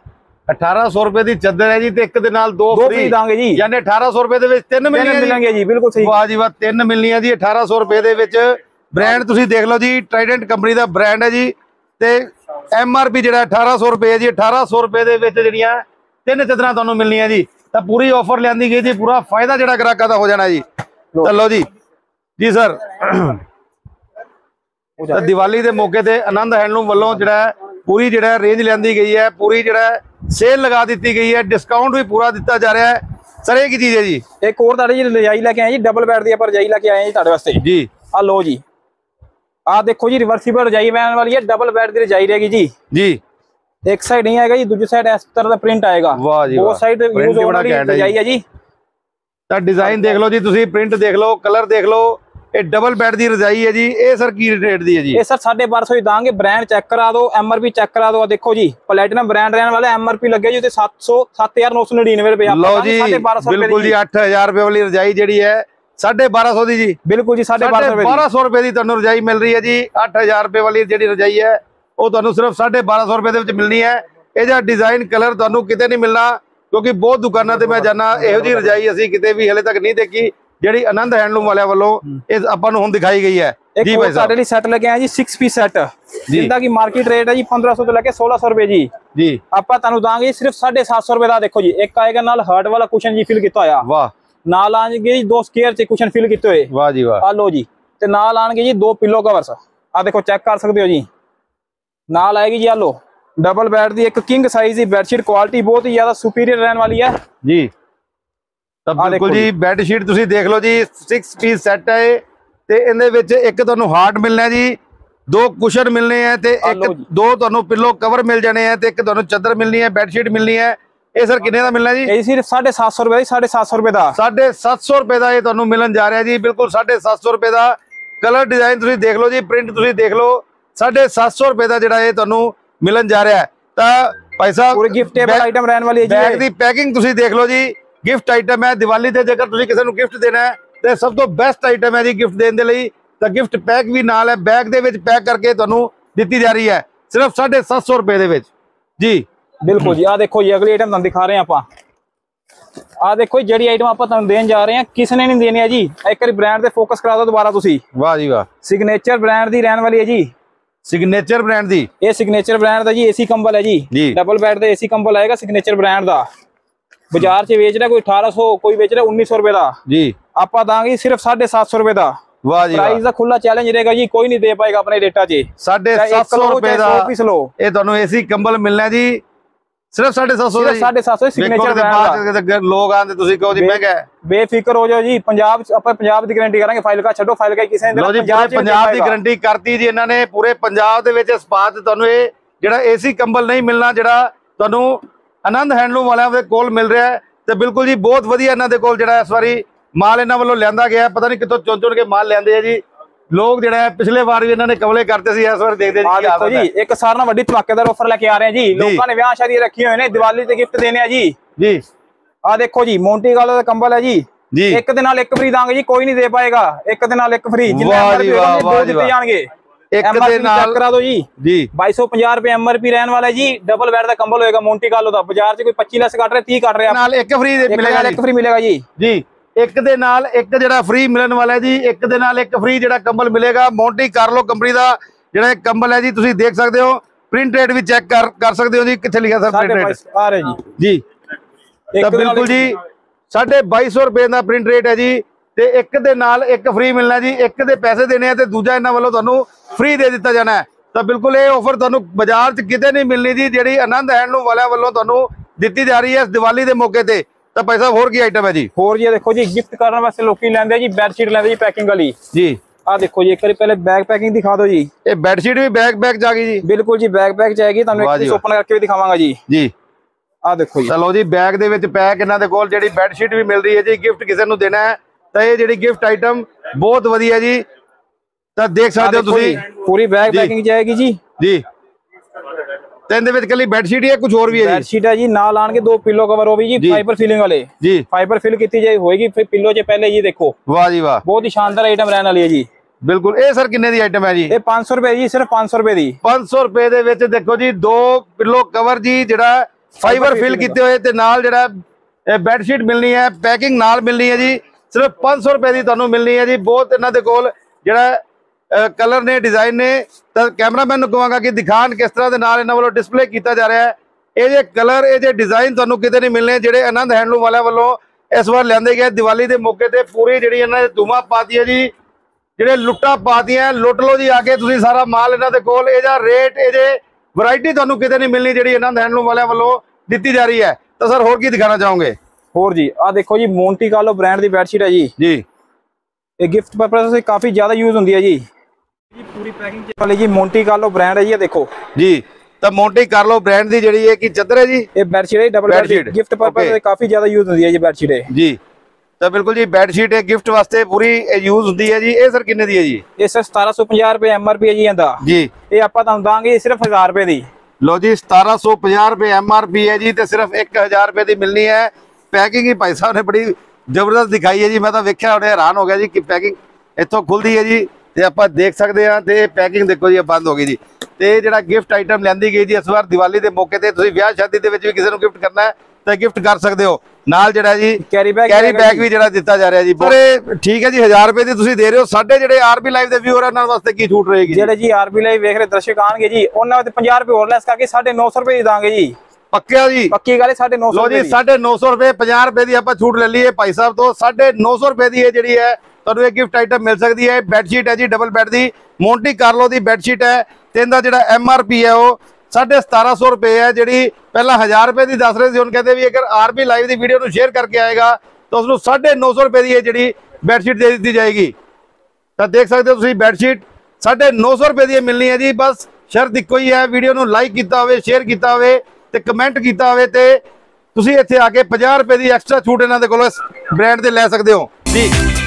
1800 ਰੁਪਏ ਦੀ ਚੱਦਰ ਹੈ ਜੀ ਤੇ ਇੱਕ ਦੇ ਨਾਲ ਦੋ ਦੋ ਫ੍ਰੀ ਦਾਂਗੇ ਜੀ। ਯਾਨੀ 1800 ਰੁਪਏ ਦੇ ਵਿੱਚ ਤਿੰਨ ਮਿਲਣਗੇ ਜੀ। ਬਿਲਕੁਲ ਸਹੀ। ਵਾਹ ਜੀ ਵਾਹ ਤਿੰਨ ਮਿਲਣੀਆਂ ਜੀ 1800 ਰੁਪਏ ਦੇ ਵਿੱਚ। ਬ੍ਰਾਂਡ ਤੁਸੀਂ ਦੇਖ ਲਓ ਜੀ ਟ੍ਰਾਈਡੈਂਟ ਕੰਪਨੀ ਦਾ ਬ੍ਰਾਂਡ ਹੈ ਜੀ ਤੇ ਐਮ ਆਰ ਪੀ ਜਿਹੜਾ 1800 ਰੁਪਏ ਹੈ ਜੀ 1800 ਰੁਪਏ ਦੇ ਵਿੱਚ ਜਿਹੜੀਆਂ ਤਿੰਨ ਚਦਰਾਂ ਤੁਹਾਨੂੰ ਮਿਲਣੀਆਂ ਜੀ ਤਾਂ ਪੂਰੀ ਆਫਰ ਲਿਆਂਦੀ ਗਈ ਜੀ ਪੂਰਾ ਫਾਇਦਾ ਜਿਹੜਾ ਗ੍ਰਾਹਕਾਂ ਦਾ ਹੋ ਜਾਣਾ ਜੀ। ਚਲੋ ਜੀ। ਜੀ ਸਰ ਤਾਂ ਦੀਵਾਲੀ ਦੇ ਮੌਕੇ ਤੇ ਆਨੰਦ ਹੈਂਡਲੂਮ ਵੱਲੋਂ ਜਿਹੜਾ ਪੂਰੀ ਜਿਹੜਾ ਰੇਂਜ ਲਿਆਂਦੀ ਗਈ ਹੈ ਪੂਰੀ ਜਿਹੜਾ ਸੇਲ ਲਗਾ ਦਿੱਤੀ ਗਈ ਹੈ ਡਿਸਕਾਊਂਟ ਵੀ ਪੂਰਾ ਦਿੱਤਾ ਜਾ ਰਿਹਾ ਹੈ। ਸਰ ਇਹ ਕੀ ਚੀਜ਼ ਹੈ ਜੀ? ਇੱਕ ਹੋਰ ਤੁਹਾਡੇ ਜੀ ਰਜਾਈ ਲੈ ਕੇ ਆਏ ਜੀ ਡਬਲ ਬੈਡ ਦੀ ਆਪਾਂ ਰਜਾਈ ਲੈ ਕੇ ਆਏ ਜੀ ਤੁਹਾਡੇ ਵਾਸਤੇ। ਜੀ। ਆ ਲੋ ਜੀ। ਆ ਦੇਖੋ ਜੀ ਰਿਵਰਸੀਬਲ ਰਜਾਈ ਵੈਨ ਵਾਲੀ ਹੈ ਡਬਲ ਬੈਡ ਦੀ ਰਜਾਈ ਰਹੇਗੀ ਜੀ। ਜੀ। ਇੱਕ ਸਾਈਡ ਨਹੀਂ ਆਏਗਾ ਜੀ ਦੂਜੀ ਸਾਈਡ ਇਸ ਤਰ੍ਹਾਂ ਦਾ ਪ੍ਰਿੰਟ ਆਏਗਾ। ਵਾਹ ਜੀ ਉਹ। ਸਾਈਡ ਯੂਜ਼ ਹੋਣ ਵਾਲੀ। ਰਜਾਈ ਹੈ ਜੀ। ਤਾਂ ਡਿਜ਼ਾਈਨ ਦੇਖ ਲਓ ਜੀ ਤੁਸੀਂ ਪ੍ਰਿੰਟ ਦੇਖ ਲਓ ਕਲਰ ਦੇਖ ਲਓ ਇਹ ਡਬਲ ਬੈੱਡ ਦੀ ਰਜਾਈ ਹੈ ਜੀ। ਇਹ ਸਰ ਕੀ ਰੇਟ ਦੀ ਹੈ ਜੀ? ਇਹ ਸਰ 1250 ਹੀ ਦਾਂਗੇ ਬ੍ਰਾਂਡ ਚੈੱਕ ਕਰਾ ਦਿਓ ਐਮਆਰਪੀ ਚੈੱਕ ਕਰਾ ਦਿਓ। ਆ ਦੇਖੋ ਜੀ ਪਲੈਟੀਨਮ ਬ੍ਰਾਂਡ ਰਹਿਣ ਵਾਲਾ ਐਮਆਰਪੀ ਲੱਗੇ ਜੀ ਤੇ 700 7999 ਰੁਪਏ ਆਪਾਂ ਲਓ ਜੀ 1250 ਰੁਪਏ ਬਿਲਕੁਲ ਜੀ 8000 ਰੁਪਏ ਵਾਲੀ ਰਜਾਈ ਜਿਹੜੀ ਹੈ 1250 ਦੀ ਜੀ। ਬਿਲਕੁਲ ਜੀ 1250 ਰੁਪਏ ਦੀ। 1250 ਰੁਪਏ ਦੀ ਤੁਹਾਨੂੰ ਰਜਾਈ ਮਿਲ ਰਹੀ ਹੈ ਜੀ। 8000 ਰੁਪਏ ਵਾਲੀ ਜਿਹੜੀ ਰਜਾਈ ਹੈ ਉਹ ਤੁਹਾਨੂੰ ਸਿਰਫ 1250 ਰੁਪਏ ਦੇ ਵਿੱਚ ਮਿਲਣੀ ਹੈ। ਇਹ ਜਿਹੜਾ ਡਿਜ਼ਾਈਨ ਕਲਰ ਤੁਹਾਨੂੰ ਕਿਤੇ ਨਹੀਂ ਮਿਲਣਾ ਕਿਉਂਕਿ ਬਹੁਤ ਦੁਕਾਨਾਂ ਤੇ ਮੈਂ ਜਾਣਾ ਇਹੋ ਜੀ ਰਜਾਈ ਅਸੀਂ ਕਿਤੇ ਵੀ ਹਲੇ ਤੱਕ ਨਹੀਂ ਦੇਖੀ ਜਿਹੜੀ ਆਨੰਦ ਹੈਂਡਲੂਮ ਵਾਲਿਆਂ ਵੱਲੋਂ ਇਹ ਆਪਾਂ ਨੂੰ ਹੁਣ ਦਿਖਾਈ ਗਈ ਹੈ। ਜੀ ਭਾਈ ਸਾਡੇ ਸਾਹਿਬ ਲਈ ਸੈੱਟ ਲੈ ਕੇ ਆਏ ਜੀ 6 ਪੀਸ ਸੈੱਟ ਜਿੰਦਾ ਕੀ ਮਾਰਕੀਟ ਰੇਟ ਹੈ ਜੀ 1500 ਤੋਂ ਲੈ ਕੇ 1600 ਰੁਪਏ ਜੀ। ਜੀ। ਆਪਾਂ ਤੁਹਾਨੂੰ ਦਾਂਗੇ ਸਿਰਫ 750 ਰੁਪਏ ਦਾ ਦੇਖੋ ਜੀ। ਇੱਕ ਆਏਗਾ ਨਾਲ ਹਾਰਟ ਵਾਲਾ ਕੁਸ਼ਨ ਜੀ ਫਿਲ ਕੀਤਾ ਹੋਇਆ। ਵਾਹ। ਨਾਲ ਆਣਗੇ ਜੀ ਦੋ ਸਕੇਅਰ ਚ ਕੁਸ਼ਨ ਫਿਲ ਕੀਤੇ ਹੋਏ। ਵਾਹ ਜੀ ਵਾਹ। ਆ ਲੋ ਜੀ ਤੇ ਨਾਲ ਆਣਗੇ ਜੀ ਦੋ ਪਿੱਲੋ ਕਵਰਸ ਆ ਦੇਖੋ ਚੈੱਕ ਕਰ ਸਕਦੇ ਹੋ ਜੀ। ਨਾਲ ਆਏਗੀ ਜੀ ਆ ਲੋ ਡਬਲ ਬੈੱਡ ਦੀ ਇੱਕ ਕਿੰਗ ਸਾਈਜ਼ ਦੀ ਬੈਡਸ਼ੀਟ ਕੁਆਲਿਟੀ ਬਹੁਤ ਹੀ ਜ਼ਿਆਦਾ ਸੁਪੀਰੀਅਰ ਰਹਿਣ ਵਾਲੀ ਹੈ। ਜੀ। ਤਾਂ ਬਿਲਕੁਲ ਜੀ ਬੈੱਡ ਸ਼ੀਟ ਤੁਸੀਂ ਦੇਖ ਲਓ ਜੀ 6 ਪੀਸ ਸੈੱਟ ਹੈ ਤੇ ਇਹਦੇ ਵਿੱਚ ਇੱਕ ਤੁਹਾਨੂੰ ਹਾਰਡ ਮਿਲਣਾ ਜੀ ਦੋ ਕੁਸ਼ਨ ਮਿਲਨੇ ਆ ਤੇ ਇੱਕ। ਦੋ ਤੁਹਾਨੂੰ ਪਿੱਲੋ ਕਵਰ ਮਿਲ ਜਾਣੇ ਆ ਤੇ ਇੱਕ ਤੁਹਾਨੂੰ ਚਾਦਰ ਮਿਲਣੀ ਹੈ ਬੈੱਡ ਸ਼ੀਟ ਮਿਲਣੀ ਹੈ ਇਹ ਸਰ ਕਿੰਨੇ ਦਾ ਮਿਲਣਾ ਜੀ? ਇਹ ਸਿਰਫ 750 ਰੁਪਏ ਦੀ 750 ਰੁਪਏ ਦਾ। 750 ਰੁਪਏ ਦਾ ਇਹ ਤੁਹਾਨੂੰ ਮਿਲਣ ਜਾ ਰਿਹਾ ਜੀ ਬਿਲਕੁਲ 750 ਰੁਪਏ ਦਾ। ਕਲਰ ਡਿਜ਼ਾਈਨ ਤੁਸੀਂ ਦੇਖ ਲਓ ਜੀ ਪ੍ਰਿੰਟ ਤੁਸੀਂ ਦੇਖ ਲਓ। 750 ਰੁਪਏ ਦਾ ਜਿਹੜਾ ਇਹ ਤੁਹਾਨੂੰ ਮਿਲਣ ਜਾ ਰਿਹਾ ਤਾਂ ਭਾਈ ਸਾਹਿਬ ਪੂਰੀ ਗਿਫਟ ਟੇਬਲ ਬੈਗ- ਆਈਟਮ ਰਹਿਣ ਵਾਲੀ ਹੈ ਬੈਗ ਜੀ ਦੀ ਪੈਕਿੰਗ ਤੁਸੀਂ ਦੇਖ ਲਓ ਜੀ ਗਿਫਟ ਆਈਟਮ ਹੈ। ਦੀਵਾਲੀ ਤੇ ਜੇਕਰ ਤੁਸੀਂ ਕਿਸੇ ਨੂੰ ਗਿਫਟ ਦੇਣਾ ਹੈ ਤੇ ਸਭ ਤੋਂ ਬੈਸਟ ਆਈਟਮ ਹੈ ਜੀ ਗਿਫਟ ਦੇਣ ਦੇ ਲਈ। ਤਾਂ ਗਿਫਟ ਪੈਕ ਵੀ ਨਾਲ ਹੈ। ਬੈਗ ਦੇ ਵਿੱਚ ਪੈਕ ਕਰਕੇ ਤੁਹਾਨੂੰ ਦਿੱਤੀ ਜਾ ਰਹੀ ਹੈ। ਸਿਰਫ 750 ਰੁਪਏ ਦੇ ਵਿੱਚ। ਜੀ। ਬਿਲਕੁਲ ਜੀ ਆ ਦੇਖੋ ਜੀ ਅਗਲੀ ਆਈਟਮ ਤੁਹਾਨੂੰ ਦਿਖਾ ਰਹੇ ਆਪਾਂ। ਆ ਦੇਖੋ ਜਿਹੜੀ ਆਈਟਮ ਆਪਾਂ ਤੁਹਾਨੂੰ ਦੇਣ ਜਾ ਰਹੇ ਹਾਂ ਕਿਸ ਨੇ ਨਹੀਂ ਦੇਣੀ ਹੈ ਜੀ? ਇੱਕ ਵਾਰੀ ਬ੍ਰਾਂਡ ਤੇ ਫੋਕਸ ਕਰਾ ਦਿਓ ਦੁਬਾਰਾ ਤੁਸੀਂ। ਵਾਹ ਜੀ ਵਾਹ। ਸਿਗਨੇਚਰ ਬ੍ਰਾਂਡ ਦੀ ਰਹਿਣ ਵਾਲੀ ਹੈ ਜੀ। ਸਿਗਨੇਚਰ ਬ੍ਰਾਂਡ ਦੀ? ਇਹ ਸਿਗਨੇਚਰ ਬ੍ਰਾਂਡ ਦਾ ਜੀ ਏਸੀ ਕੰਬਲ ਹੈ ਜੀ। ਡਬਲ ਬੈੱਡ ਦਾ ਏਸੀ ਕੰਬਲ ਆਏਗਾ ਸਿਗਨੇਚਰ ਬ੍ਰਾਂਡ ਦਾ। ਬਾਜ਼ਾਰ 'ਚ ਵੇਚ ਰਿਹਾ ਕੋਈ 1800 ਕੋਈ ਵੇਚ ਰਿਹਾ 1900 ਰੁਪਏ ਦਾ। ਜੀ। ਆਪਾਂ ਦਾਂਗੇ ਸਿਰਫ 750 ਰੁਪਏ ਦਾ। ਵਾਹ ਜੀ ਪ੍ਰਾਈਸ ਦਾ ਖੁੱਲਾ ਚੈਲੰਜ ਰਹੇਗਾ ਜੀ ਕੋਈ ਨਹੀਂ ਦੇ ਪਾਏਗਾ ਆਪਣੇ ਰੇਟਾਂ 'ਚ। ਚਾਹੇ ਇੱਕ 750 ਲਓ, ਰੁਪਏ ਦਾ ਇਹ ਤੁਹਾਨੂੰ ਏਸੀ ਕੰਬਲ ਮਿਲਣਾ ਜੀ। ਸਿਰਫ 750 ਦਾ ਸਿਰਫ 750 ਸਿਗਨੇਚਰ ਬ੍ਰਾਂਡ ਦਾ ਲੋਕ ਆਂਦੇ ਤੁਸੀਂ ਕਹੋ ਜੀ ਮਹਿੰਗਾ ਹੈ ਬੇਫਿਕਰ ਹੋ ਜਾਓ ਜੀ ਪੰਜਾਬ 'ਚ ਆਪਾਂ ਪੰਜਾਬ ਦੀ ਗਾਰੰਟੀ ਕਰਾਂਗੇ ਫਾਈਲ ਕਾ ਛੱਡੋ ਫਾਈਲ ਕਾ ਕਿਸੇ ਨੇ ਲਓ ਜੀ ਪੰਜਾਬ ਦੀ। ਗਾਰੰਟੀ ਕਰਤੀ ਜੀ ਇਹਨਾਂ ਨੇ ਪੂਰੇ ਪੰਜਾਬ ਦੇ ਵਿੱਚ ਸਪਾਤ ਤੁਹਾਨੂੰ ਇਹ ਜਿਹੜਾ ਏਸੀ ਕੰਬਲ ਨਹੀਂ ਮਿਲਣਾ ਜਿਹੜਾ ਤੁਹਾਨੂੰ ਆਨੰਦ ਹੈਂਡਲੂਮ ਵਾਲਿਆਂ ਦੇ ਕੋਲ ਮਿਲ ਰਿਹਾ ਹੈ ਤੇ ਬਿਲਕੁਲ ਜੀ ਬਹੁਤ ਵਧੀਆ ਇਹਨਾਂ ਦੇ ਕੋਲ ਜਿਹੜਾ ਇਸ ਵਾਰੀ ਮਾਲ ਇਹਨਾਂ ਵੱਲੋਂ ਲਿਆਂਦਾ ਗਿਆ। ਪਤਾ ਨਹੀਂ ਕਿੱਥੋਂ ਚੁਣ ਚੁਣ ਕੇ ਮਾਲ ਲਿਆਂਦੇ ਆ ਜੀ ਲੋਕ ਜਿਹੜਾ ਹੈ ਪਿਛਲੇ ਵਾਰ ਵੀ ਇਹਨਾਂ ਨੇ ਕਵਲੇ ਕਰਤੇ ਸੀ ਇਸ ਵਾਰ ਦੇਖਦੇ ਜੀ ਆ ਕੀ ਹੈ ਜੀ ਇੱਕ ਸਾਰ ਨਾਲ ਵੱਡੀ ਧਮਾਕੇਦਾਰ ਆਫਰ ਲੈ ਕੇ ਆ ਰਹੇ ਹਾਂ ਜੀ। ਲੋਕਾਂ ਨੇ ਵਿਆਹ ਸ਼ਾਦੀ ਰੱਖੀ ਹੋਏ ਨੇ ਦੀਵਾਲੀ ਤੇ ਗਿਫਟ ਦੇਣੇ ਆ ਜੀ। ਜੀ। ਆ ਦੇਖੋ ਜੀ ਮੌਂਟੀ ਗਾਲੋ ਦਾ ਕੰਬਲ ਹੈ ਜੀ। ਜੀ। ਇੱਕ ਦੇ ਨਾਲ ਇੱਕ ਫ੍ਰੀ ਦਾਂਗੇ ਜੀ ਕੋਈ ਨਹੀਂ ਦੇ ਪਾਏਗਾ। ਇੱਕ ਦੇ ਨਾਲ ਇੱਕ ਫ੍ਰੀ ਜਿੰਨੇ ਵਾਹ ਨੰਬਰ ਜੀ ਵੀ ਵਾਹ, ਹੋਣਗੇ ਵਾਹ ਦੋ ਦਿੱਤੇ। ਜਾਣਗੇ। ਇੱਕ ਦੇ MRP ਚੈੱਕ ਨਾਲ ਕਰਾ ਦਿਓ ਜੀ। ਜੀ। 2250 ਰੁਪਏ ਐਮਆਰਪੀ ਰਹਿਣ ਵਾਲਾ ਜੀ। ਡਬਲ ਬੈੱਡ ਦਾ ਕੰਬਲ ਹੋਏਗਾ ਮੋਂਟੀ ਕਾਲੋ ਦਾ। ਬਾਜ਼ਾਰ 'ਚ ਕੋਈ 25 ਲੈਸ ਕੱਟ ਰਿਹਾ 30 ਕੱਟ ਰਿਹਾ। ਨਾਲ ਇੱਕ ਫ੍ਰੀ ਮਿਲੇਗਾ ਨਾਲ ਇੱਕ ਫ੍ਰੀ ਮਿਲੇਗਾ ਜੀ। ਜੀ। ਇੱਕ ਦੇ ਨਾਲ ਇੱਕ ਜਿਹੜਾ ਫ੍ਰੀ ਮਿਲਣ ਵਾਲਾ ਹੈ ਜੀ ਇੱਕ ਦੇ ਨਾਲ ਇੱਕ ਫ੍ਰੀ ਜਿਹੜਾ ਕੰਬਲ ਮਿਲੇਗਾ। ਮੌਂਟੀ ਕਾਰਲੋ ਕੰਪਨੀ ਦਾ ਜਿਹੜਾ ਇਹ ਕੰਬਲ ਹੈ ਜੀ ਤੁਸੀਂ ਦੇਖ ਸਕਦੇ ਹੋ। ਪ੍ਰਿੰਟ ਰੇਟ ਵੀ ਚੈੱਕ ਕਰ ਕਰ ਸਕਦੇ ਹੋ ਜੀ। ਕਿੱਥੇ ਲਿਖਿਆ ਸਰ ਪ੍ਰਿੰਟ ਰੇਟ ਆ ਰਿਹਾ ਜੀ। ਜੀ। ਤਾਂ ਬਿਲਕੁਲ ਜੀ 2250 ਰੁਪਏ ਦਾ ਪ੍ਰਿੰਟ ਰੇਟ ਹੈ ਜੀ। ਤੇ ਇੱਕ ਦੇ ਨਾਲ ਇੱਕ ਫ੍ਰੀ ਮਿਲਣਾ ਜੀ। ਇੱਕ ਦੇ ਪੈਸੇ ਦੇਣੇ ਆ ਤੇ ਦੂਜਾ ਇਹਨਾਂ ਵੱਲੋਂ ਤੁਹਾਨੂੰ ਫ੍ਰੀ ਦੇ ਦਿੱਤਾ ਜਾਣਾ ਹੈ। ਤਾਂ ਬਿਲਕੁਲ ਇਹ ਆਫਰ ਤੁਹਾਨੂੰ ਬਾਜ਼ਾਰ 'ਚ ਕਿਤੇ ਨਹੀਂ ਮਿਲਣੀ ਜੀ। ਜਿਹੜੀ ਆਨੰਦ ਹੈਂਡਲੂਮ ਵਾਲਿਆਂ ਵੱਲੋਂ ਤੁਹਾਨੂੰ ਦਿੱਤੀ ਜਾ ਰਹੀ ਹੈ ਇਸ ਦੀਵਾਲੀ ਦੇ ਮੌਕੇ ਤੇ। ਤਾਂ ਭਾਈ ਸਾਹਿਬ ਹੋਰ ਕੀ ਆਈਟਮ ਹੈ ਜੀ? ਹੋਰ ਜੀ ਦੇਖੋ ਜੀ ਗਿਫਟ ਕਰਨ ਵਾਸਤੇ ਲੋਕੀ ਲੈਂਦੇ ਆ ਜੀ ਬੈੱਡ ਸ਼ੀਟ ਲੈਂਦੇ ਜੀ ਪੈਕਿੰਗ ਵਾਲੀ। ਜੀ। ਆ ਦੇਖੋ ਜੀ ਇੱਕ ਵਾਰੀ ਪਹਿਲੇ ਬੈਗ ਪੈਕਿੰਗ ਦਿਖਾ ਦਿਓ ਜੀ। ਇਹ ਬੈੱਡ ਸ਼ੀਟ ਵੀ ਬੈਗ ਬੈਗ ਜਾ ਗਈ ਜੀ? ਬਿਲਕੁਲ ਜੀ ਬੈਗ ਪੈਕ ਚ ਆਏਗੀ ਤੁਹਾਨੂੰ ਇੱਕ ਪੀਸ। ਓਪਨ ਕਰਕੇ ਵੀ ਦਿਖਾਵਾਂਗਾ ਜੀ। ਜੀ। ਆ ਦੇਖੋ ਜੀ। ਚਲੋ ਜੀ ਬੈਗ ਦੇ ਵਿੱਚ ਪੈਕ ਇਹਨਾਂ ਦੇ ਕੋਲ ਜਿਹੜੀ ਬੈੱਡ ਸ਼ੀਟ ਵੀ ਮਿਲ ਰਹੀ ਹੈ ਜੀ ਗਿਫਟ ਕਿਸੇ ਨੂੰ ਦੇਣਾ ਹੈ ਤਾਂ ਇਹ ਜਿਹੜੀ ਗਿਫਟ ਆਈਟਮ ਬਹੁਤ ਵਧੀਆ ਜੀ। ਤਾਂ ਦੇਖ ਸਕਦੇ ਹੋ ਤੁਸੀਂ। ਪੂਰੀ ਬੈਗ। ਪੈਕਿੰਗ ਚ ਆਏਗੀ ਜੀ। ਜੀ। ਤੇ ਇਹਦੇ ਵਿੱਚ ਕੱਲੀ ਬੈੱਡ ਸ਼ੀਟ ਹੀ ਹੈ ਕੁਝ ਹੋਰ ਵੀ ਹੈ ਬੈੱਡ ਜੀ ਸ਼ੀਟ ਹੈ ਜੀ ਨਾਲ ਆਣ ਕੇ ਦੋ ਪਿੱਲੋ ਕਵਰ ਹੋਵੇ ਜੀ। ਜੀ। ਫਾਈਬਰ ਫਿਲਿੰਗ ਵਾਲੇ। ਜੀ। ਫਾਈਬਰ ਫਿਲ ਕੀਤੀ ਜਾਈ ਹੋਏਗੀ ਫਿਰ ਪਿੱਲੋ ਚ ਪਹਿਲੇ ਜੀ ਦੇਖੋ। ਵਾਹ ਜੀ ਵਾਹ। ਬਹੁਤ ਹੀ ਸ਼ਾਨਦਾਰ ਆਈਟਮ ਰਹਿਣ ਵਾਲੀ ਹੈ ਜੀ। ਬਿਲਕੁਲ ਇਹ ਸਰ ਕਿੰਨੇ ਦੀ ਆਈਟਮ ਹੈ ਜੀ? ਇਹ 500 ਰੁਪਏ ਜੀ ਸਿਰਫ 500 ਰੁਪਏ ਦੀ। 500 ਰੁਪਏ ਦੇ ਵਿੱਚ ਦੇਖੋ ਜੀ ਦੋ ਪਿੱਲੋ ਕਵਰ ਜੀ ਜਿਹੜਾ ਫਾਈਬਰ ਫਿਲ ਕੀਤੇ ਹੋਏ ਤੇ ਨਾਲ ਜਿਹੜਾ ਬੈੱਡ ਸ਼ੀਟ ਮਿਲਣੀ ਹੈ ਪੈਕਿੰਗ ਨਾਲ ਮਿਲਣੀ ਹੈ ਜੀ। ਸਿਰਫ 500 ਰੁਪਏ ਦੀ ਤੁਹਾਨੂੰ ਮਿਲਣੀ ਹੈ ਜੀ ਬਹੁਤ ਇਹਨਾਂ ਦੇ ਕੋਲ ਜਿਹੜਾ ਕਲਰ ਨੇ ਡਿਜ਼ਾਈਨ ਨੇ ਤਾਂ ਕੈਮਰਾਮੈਨ ਨੂੰ ਕਹਾਂਗਾ ਕਿ ਦਿਖਾਣ ਕਿਸ ਤਰ੍ਹਾਂ ਦੇ ਨਾਲ ਇਹਨਾਂ ਵੱਲੋਂ ਡਿਸਪਲੇ ਕੀਤਾ ਜਾ ਰਿਹਾ ਹੈ। ਇਹ ਜੇ ਕਲਰ ਇਹ ਜੇ ਡਿਜ਼ਾਈਨ ਤੁਹਾਨੂੰ ਕਿਤੇ ਨਹੀਂ ਮਿਲਣੇ ਜਿਹੜੇ ਆਨੰਦ ਹੈਂਡਲੂਮ ਵਾਲਿਆਂ ਵੱਲੋਂ ਇਸ ਵਾਰ ਲਿਆਂਦੇ ਗਏ ਦੀਵਾਲੀ ਦੇ ਮੌਕੇ ਤੇ ਪੂਰੀ ਜਿਹੜੀ ਇਹਨਾਂ ਨੇ ਧੂਮਾ ਪਾਤੀ ਹੈ ਜੀ ਜਿਹੜੇ ਲੁੱਟਾਂ ਪਾਤੀਆਂ ਲੁੱਟ ਲਓ ਜੀ ਆ ਕੇ ਤੁਸੀਂ ਸਾਰਾ ਮਾਲ ਇਹਨਾਂ ਦੇ ਕੋਲ ਇਹਦਾ ਰੇਟ ਇਹ ਜੇ ਵੈਰਾਈਟੀ ਤੁਹਾਨੂੰ ਕਿਤੇ ਨਹੀਂ ਮਿਲਣੀ ਜਿਹੜੀ ਆਨੰਦ ਹੈਂਡਲੂਮ ਵਾਲਿਆਂ ਵੱਲੋਂ ਦਿੱਤੀ ਜਾ ਰਹੀ ਹੈ। ਤਾਂ ਸਰ ਹੋਰ ਕੀ ਦਿਖਾਣਾ ਚਾਹੋਗੇ? ਹੋਰ ਜੀ ਆ ਦੇਖੋ ਜੀ ਮੋਂਟੀ ਕਾਲੋ ਬ੍ਰਾਂਡ ਦੀ ਬੈੱਡ ਸ਼ੀਟ ਹੈ ਜੀ। ਜੀ। ਇਹ ਗਿਫਟ ਪਰਪਸ ਤੇ ਕਾਫੀ ਜ਼ਿਆਦਾ ਯੂਜ਼ ਹੁੰਦੀ ਹੈ ਜੀ। ਜੀ ਪੂਰੀ ਪੈਕਿੰਗ ਵਾਲੀ ਜੀ ਮੋਂਟੀ ਕਾਲੋ ਬ੍ਰਾਂਡ ਹੈ ਜੀ ਇਹ ਦੇਖੋ। ਜੀ ਤਾਂ ਮੋਂਟੀ ਕਾਰਲੋ ਬ੍ਰਾਂਡ ਦੀ ਜਿਹੜੀ ਹੈ ਕਿ ਚੱਦਰ ਹੈ ਜੀ? ਇਹ ਬੈੱਡ ਸ਼ੀਟ ਹੈ double Bed bed sheet, gift purpose okay. ਤੇ ਕਾਫੀ ਜ਼ਿਆਦਾ ਯੂਜ਼ ਹੁੰਦੀ ਹੈ ਜੀ ਬੈੱਡ ਸ਼ੀਟ ਇਹ। ਜੀ ਤਾਂ ਬਿਲਕੁਲ ਜੀ ਬੈੱਡ ਸ਼ੀਟ ਹੈ ਗਿਫਟ ਵਾਸਤੇ ਪੂਰੀ ਯੂਜ਼ ਹੁੰਦੀ ਹੈ ਜੀ। ਇਹ ਸਰ ਕਿੰਨੇ ਦੀ ਹੈ ਜੀ? ਇਹ ਸਰ 1750 ਰੁਪਏ ਐਮਆਰਪੀ ਹੈ ਜੀ ਇਹਦਾ। ਜੀ। ਇਹ ਆਪਾਂ ਤੁਹਾਨੂੰ ਦਾਂਗੇ ਸਿਰਫ 1000 ਰੁਪਏ ਦੀ। ਲੋ ਜੀ 1750 ਰੁਪਏ ਐਮਆਰਪੀ ਹੈ ਜੀ ਤੇ ਸਿਰਫ 1000 ਰੁਪਏ ਦੀ ਮਿਲਣੀ ਹੈ। ਪੈਕਿੰਗ ਹੀ ਭਾਈ ਸਾਹਿਬ ਨੇ ਬੜੀ ਜ਼ਬਰਦਸਤ ਦਿਖਾਈ ਹੈ ਜੀ। ਮੈਂ ਤਾਂ ਵੇਖਿਆ ਉਹਨੇ ਹੈਰਾਨ ਹੋ ਗਿਆ ਜੀ ਕਿ ਪੈਕਿੰਗ ਇੱਥੋਂ ਖੁੱਲਦੀ ਹੈ ਜੀ। ਤੇ ਆਪਾਂ ਦੇਖ ਸਕਦੇ ਹਾਂ ਤੇ ਪੈਕਿੰਗ ਦੇਖੋ ਜੀ ਇਹ ਬੰਦ ਹੋ ਗਈ ਜੀ। ਤੇ ਜਿਹੜਾ ਗਿਫਟ ਆਈਟਮ ਲੈਂਦੀ ਗਈ ਜੀ ਇਸ ਵਾਰ ਦੀਵਾਲੀ ਦੇ ਮੌਕੇ ਤੇ ਤੁਸੀਂ ਵਿਆਹ ਸ਼ਾਦੀ ਦੇ ਵਿੱਚ ਵੀ ਕਿਸੇ ਨੂੰ ਗਿਫਟ ਕਰਨਾ ਹੈ ਤਾਂ ਗਿਫਟ ਕਰ ਸਕਦੇ ਹੋ। ਨਾਲ ਜਿਹੜਾ ਜੀ ਕੈਰੀ ਬੈਗ ਕੈਰੀ ਬੈਗ ਵੀ ਜਿਹੜਾ ਦਿੱਤਾ ਜਾ ਰਿਹਾ ਜੀ। ਪਰ ਇਹ ਠੀਕ ਹੈ ਜੀ 1000 ਰੁਪਏ ਦੀ ਤੁਸੀਂ ਦੇ ਰਹੇ ਹੋ। ਸਾਡੇ ਜਿਹੜੇ ਆਰਬੀ ਲਾਈਵ ਦੇ ਵਿਊਅਰ ਉਹਨਾਂ ਵਾਸਤੇ ਕੀ ਛੂਟ ਰਹੇਗੀ? ਜਿਹੜੇ ਜੀ ਆਰਬੀ ਲਈ ਵੇਖ ਰਹੇ ਦਰਸ਼ਕ ਆਣਗੇ ਜੀ ਉਹਨਾਂ ਤੇ 50 ਰੁਪਏ ਹੋਰ ਲੈਸ ਕਰਕੇ 950 ਰੁਪਏ ਦੀ ਦਾਂਗੇ ਜੀ। ਪੱਕਿਆ ਜੀ। ਪੱਕੀ ਗੱਲ ਹੈ 950 ਲੋ ਜੀ ਰੁਪਏ ਦੀ। 950 ਰੁਪਏ 50 ਰੁਪਏ ਦੀ ਆਪਾਂ ਛੂਟ ਲੈ ਲਈਏ ਭਾਈ ਸਾਹਿਬ ਤੋਂ। 950 ਰੁਪਏ ਦੀ ਇਹ ਜਿਹੜੀ ਹੈ ਤੁਹਾਨੂੰ ਇਹ ਗਿਫਟ ਆਈਟਮ ਮਿਲ ਸਕਦੀ ਹੈ। ਬੈੱਡ ਸ਼ੀਟ ਹੈ ਜੀ ਡਬਲ ਬੈੱਡ ਦੀ। ਮੋਂਟੀ ਕਾਰਲੋ ਦੀ ਬੈੱਡ ਸ਼ੀਟ ਹੈ। ਤੇ ਇਹਦਾ ਜਿਹੜਾ ਐਮ ਆਰ ਪੀ ਹੈ ਉਹ 1750 ਰੁਪਏ ਹੈ, ਜਿਹੜੀ ਪਹਿਲਾਂ 1000 ਰੁਪਏ ਦੀ ਦੱਸ ਰਹੇ ਸੀ। ਹੁਣ ਕਹਿੰਦੇ ਵੀ ਅਗਰ ਆਰਬੀ ਲਾਈਵ ਦੀ ਵੀਡੀਓ ਨੂੰ ਸ਼ੇਅਰ ਕਰਕੇ ਆਏਗਾ, ਤਾਂ ਉਸ ਨੂੰ 950 ਰੁਪਏ ਦੀ ਇਹ ਜਿਹੜੀ ਬੈੱਡ ਸ਼ੀਟ ਦੇ ਦਿੱਤੀ ਜਾਏਗੀ। ਤਾਂ ਦੇਖ ਸਕਦੇ ਹੋ ਤੁਸੀਂ ਬੈੱਡ ਸ਼ੀਟ 950 ਰੁਪਏ ਦੀ ਇਹ ਮਿਲਣੀ ਹੈ ਜੀ। ਬਸ ਸ਼ਰਤ ਇੱਕੋ ਹੀ ਹੈ ਵੀਡੀਓ ਨੂੰ ਲਾਈਕ ਕੀਤਾ ਹੋਵੇ ਸ਼ੇਅਰ ਕੀਤਾ ਹੋਵੇ ਤੇ ਕਮੈਂਟ ਕੀਤਾ ਹੋਵੇ ਤੇ ਤੁਸੀਂ ਇੱਥੇ ਆ ਕੇ 50 ਰੁਪਏ ਦੀ ਐਕਸਟਰਾ ਛੂਟ ਇਹਨਾਂ ਦੇ ਕੋਲੋਂ ਇਸ ਬ੍ਰਾਂਡ ਤੇ ਲੈ ਸਕਦੇ ਹੋ। ਜੀ।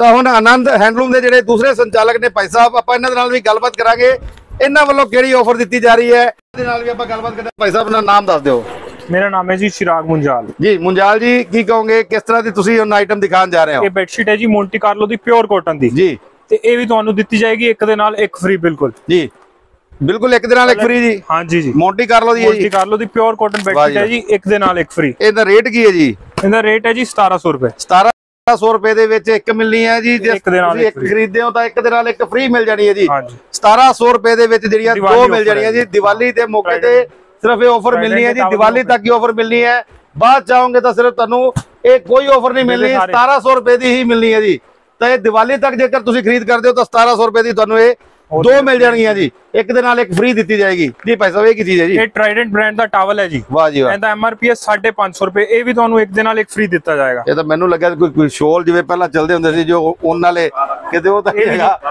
ਤਾਂ ਹੁਣ ਆਨੰਦ ਹੈਂਡਲੂਮ ਦੇ ਜਿਹੜੇ ਦੂਸਰੇ ਸੰਚਾਲਕ ਨੇ ਭਾਈ ਸਾਹਿਬ ਆਪਾਂ ਇਹਨਾਂ ਦੇ ਨਾਲ ਵੀ ਗੱਲਬਾਤ ਕਰਾਂਗੇ। ਇਹਨਾਂ ਵੱਲੋਂ ਕਿਹੜੀ ਆਫਰ ਦਿੱਤੀ ਜਾ ਰਹੀ ਹੈ? ਇਹਦੇ ਨਾਲ ਵੀ ਆਪਾਂ ਗੱਲਬਾਤ ਕਰਦੇ ਭਾਈ ਸਾਹਿਬ ਆਪਣਾ ਨਾਮ ਦੱਸ ਦਿਓ। ਮੇਰਾ ਨਾਮ ਹੈ ਜੀ ਚਿਰਾਗ ਮੁੰਜਾਲ। ਜੀ ਮੁੰਜਾਲ ਜੀ ਕੀ ਕਹੋਗੇ? ਕਿਸ ਤਰ੍ਹਾਂ ਦੀ ਤੁਸੀਂ ਉਹਨਾਂ ਆਈਟਮ ਦਿਖਾਉਣ ਜਾ ਰਹੇ ਹੋ? ਇਹ ਬੈੱਡਸ਼ੀਟ ਹੈ ਜੀ ਮੋਂਟੀ ਕਾਰਲੋ ਦੀ ਪਿਓਰ ਕਾਟਨ ਦੀ। ਜੀ। ਤੇ ਇਹ ਵੀ ਤੁਹਾਨੂੰ ਦਿੱਤੀ ਜਾਏਗੀ ਇੱਕ ਦੇ ਨਾਲ ਇੱਕ ਫ੍ਰੀ ਬਿਲਕੁਲ। ਜੀ। ਬਿਲਕੁਲ ਇੱਕ ਦੇ ਨਾਲ ਇੱਕ ਫ੍ਰੀ ਜੀ? ਹਾਂਜੀ ਜੀ ਮੋਂਟੀ ਕਾਰਲੋ ਦੀ ਹੈ ਮੋਂਟੀ ਜੀ ਕਾਰਲੋ ਦੀ ਪਿਓਰ ਕਾਟਨ ਬੈੱਡਸ਼ੀਟ ਹੈ ਜੀ ਇੱਕ ਦੇ ਨਾਲ ਇੱਕ ਫ੍ਰੀ ਇਹਦਾ ਰੇਟ ਕੀ ਹੈ ਜੀ? ਇਹਦਾ ਰੇਟ ਹੈ ਜੀ 1700 ਰੁਪਏ। 1700 ਰੁਪਏ ਦੇ ਵਿੱਚ ਇੱਕ ਮਿਲਣੀ ਹੈ ਜੀ ਜੇ ਤੁਸੀਂ ਇੱਕ। ਖਰੀਦਦੇ ਹੋ ਤਾਂ ਇੱਕ ਦੇ ਨਾਲ ਇੱਕ ਫ੍ਰੀ ਮਿਲ ਜਾਣੀ ਹੈ ਜੀ ਹਾਂਜੀ 1700 ਰੁਪਏ ਦੇ ਵਿੱਚ ਜਿਹੜੀਆਂ ਦੋ ਮਿਲ ਜਾਣੀਆਂ ਜੀ। ਦੀਵਾਲੀ ਦੇ ਮੌਕੇ ਤੇ ਸਿਰਫ ਇਹ ਆਫਰ ਮਿਲਣੀ ਹੈ ਜੀ ਦੀਵਾਲੀ ਤੱਕ ਹੀ ਆਫਰ ਮਿਲਣੀ ਹੈ ਬਾਅਦ ਚਾਹੋਗੇ ਤਾਂ ਸਿਰਫ ਤੁਹਾਨੂੰ ਇਹ ਕੋਈ ਆਫਰ ਨਹੀਂ ਮਿਲਣੀ ਸਾਰੇ। 1700 ਰੁਪਏ ਦੀ ਹੀ ਮਿਲਣੀ ਹੈ ਜੀ ਤਾਂ ਇਹ ਦੀਵਾਲੀ ਤੱਕ ਜੇਕਰ ਤੁਸੀਂ ਖਰੀਦ ਕਰਦੇ ਹੋ ਤਾਂ 1700 ਰੁਪਏ ਦੀ ਤੁਹਾਨੂੰ ਇਹ ਦੋ ਮਿਲ ਜਾਣਗੀਆਂ ਜੀ। ਇੱਕ ਦੇ ਨਾਲ ਇੱਕ ਫ੍ਰੀ ਦਿੱਤੀ ਜਾਏਗੀ। ਜੀ ਭਾਈ ਸਾਹਿਬ ਇਹ ਕੀ ਚੀਜ਼ ਹੈ ਜੀ? ਇਹ ਟ੍ਰਾਈਡੈਂਟ ਬ੍ਰਾਂਡ ਦਾ ਟਾਵਲ ਹੈ ਜੀ। ਵਾਹ ਜੀ ਵਾਹ। ਇਹਦਾ ਐਮਆਰਪੀ ਹੈ 550 ਰੁਪਏ। ਇਹ ਵੀ ਤੁਹਾਨੂੰ ਇੱਕ ਦੇ ਨਾਲ ਇੱਕ ਫ੍ਰੀ ਦਿੱਤਾ ਜਾਏਗਾ। ਇਹ ਤਾਂ ਮੈਨੂੰ ਲੱਗਾ ਕੋਈ ਕੋਈ ਸ਼ੋਲ ਜਿਵੇਂ ਪਹਿਲਾਂ ਚੱਲਦੇ ਹੁੰਦੇ ਸੀ ਜੋ ਉਹਨਾਂ ਵਾਲੇ ਕਿਤੇ ਉਹ ਤਾਂ।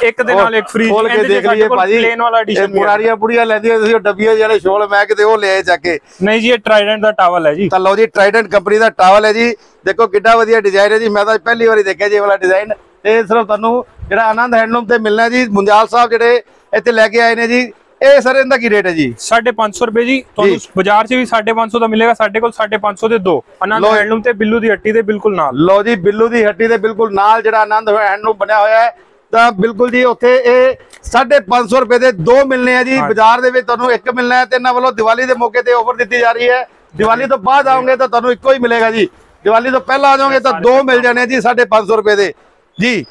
ਇੱਕ ਦੇ ਨਾਲ ਇੱਕ free ਖੋਲ ਕੇ ਦੇਖ ਲਈਏ ਭਾਜੀ। plain ਵਾਲਾ ਹੈ। ਪੁਰਾਣੀਆਂ ਬੁੜੀਆਂ ਲੈਂਦੀਆਂ ਸੀ ਉਹ ਡੱਬੀਆਂ ਜਿਹੜੇ ਸ਼ੋਲ ਮੈਂ ਕਿਤੇ ਉਹ ਲਿਆਏ ਚੱਕ ਕੇ। ਨਹੀਂ ਜੀ ਇਹ ਟ੍ਰਾਈਡੈਂਟ ਦਾ ਟਾਵਲ ਹੈ ਜੀ। ਤਾਂ ਲਓ ਜੀ ਟ੍ਰਾਈਡੈਂਟ ਕੰਪਨੀ ਦਾ ਟਾਵਲ ਹੈ ਜੀ। ਦੇਖੋ ਕਿੰਨਾ ਵਧੀਆ ਡਿਜ਼ਾਈਨ ਹੈ ਜੀ। ਮੈਂ ਤਾਂ ਪਹਿਲੀ ਵਾਰੀ ਦੇਖਿਆ ਜੀ ਇਹ ਵਾਲਾ ਡਿਜ਼ਾਈਨ ਤੇ ਸਿਰਫ ਤੁਹਾਨੂੰ ਜਿਹੜਾ ਆਨੰਦ ਹੈਂਡਲੂਮ ਤੇ ਮਿਲਣਾ ਜੀ ਮੁੰਜਾਲ ਸਾਹਿਬ ਜਿਹੜੇ ਇੱਥੇ ਲੈ ਕੇ ਆਏ ਨੇ ਜੀ ਇਹ ਸਰ ਇਹਦਾ ਕੀ ਰੇਟ ਹੈ ਜੀ? 550 ਰੁਪਏ ਜੀ ਤੁਹਾਨੂੰ ਬਾਜ਼ਾਰ 'ਚ ਵੀ 550 ਦਾ ਮਿਲੇਗਾ ਸਾਡੇ ਕੋਲ 550 ਦੇ ਦੋ। ਆਨੰਦ। ਹੈਂਡਲੂਮ ਤੇ ਬਿੱਲੂ ਦੀ ਹੱਟੀ ਦੇ ਬਿਲਕੁਲ ਨਾਲ। ਲਓ ਜੀ ਬਿੱਲੂ ਦੀ ਹੱਟੀ ਦੇ ਬਿਲਕੁਲ ਨਾਲ ਜਿਹੜਾ ਆਨੰਦ ਹੈਂਡਲੂਮ ਬਣਿਆ ਹੋਇਆ ਹੈ ਤਾਂ ਬਿਲਕੁਲ ਜੀ ਉੱਥੇ ਇਹ 550 ਰੁਪਏ ਦੇ ਦੋ ਮਿਲਨੇ ਆ ਜੀ। ਬਾਜ਼ਾਰ ਦੇ ਵਿੱਚ ਤੁਹਾਨੂੰ ਇੱਕ ਮਿਲਣਾ ਹੈ ਤੇ ਇਹਨਾਂ ਵੱਲੋਂ ਦੀਵਾਲੀ ਦੇ ਮੌਕੇ ਤੇ ਆਫਰ ਦਿੱਤੀ ਜਾ ਰਹੀ ਹੈ। ਦੀਵਾਲੀ ਤੋਂ ਬਾਅਦ ਆਓਗੇ ਤਾਂ ਤੁਹਾਨੂੰ ਇੱਕੋ ਹੀ ਮਿਲੇਗਾ ਜੀ। ਦੀਵਾਲੀ ਤੋਂ ਪਹਿਲਾਂ ਆ ਜਾਓਗੇ ਤਾਂ ਦੋ ਮਿਲ ਜਾਣੇ ਜੀ 550 ਰੁਪਏ ਦੇ। ਜੀ।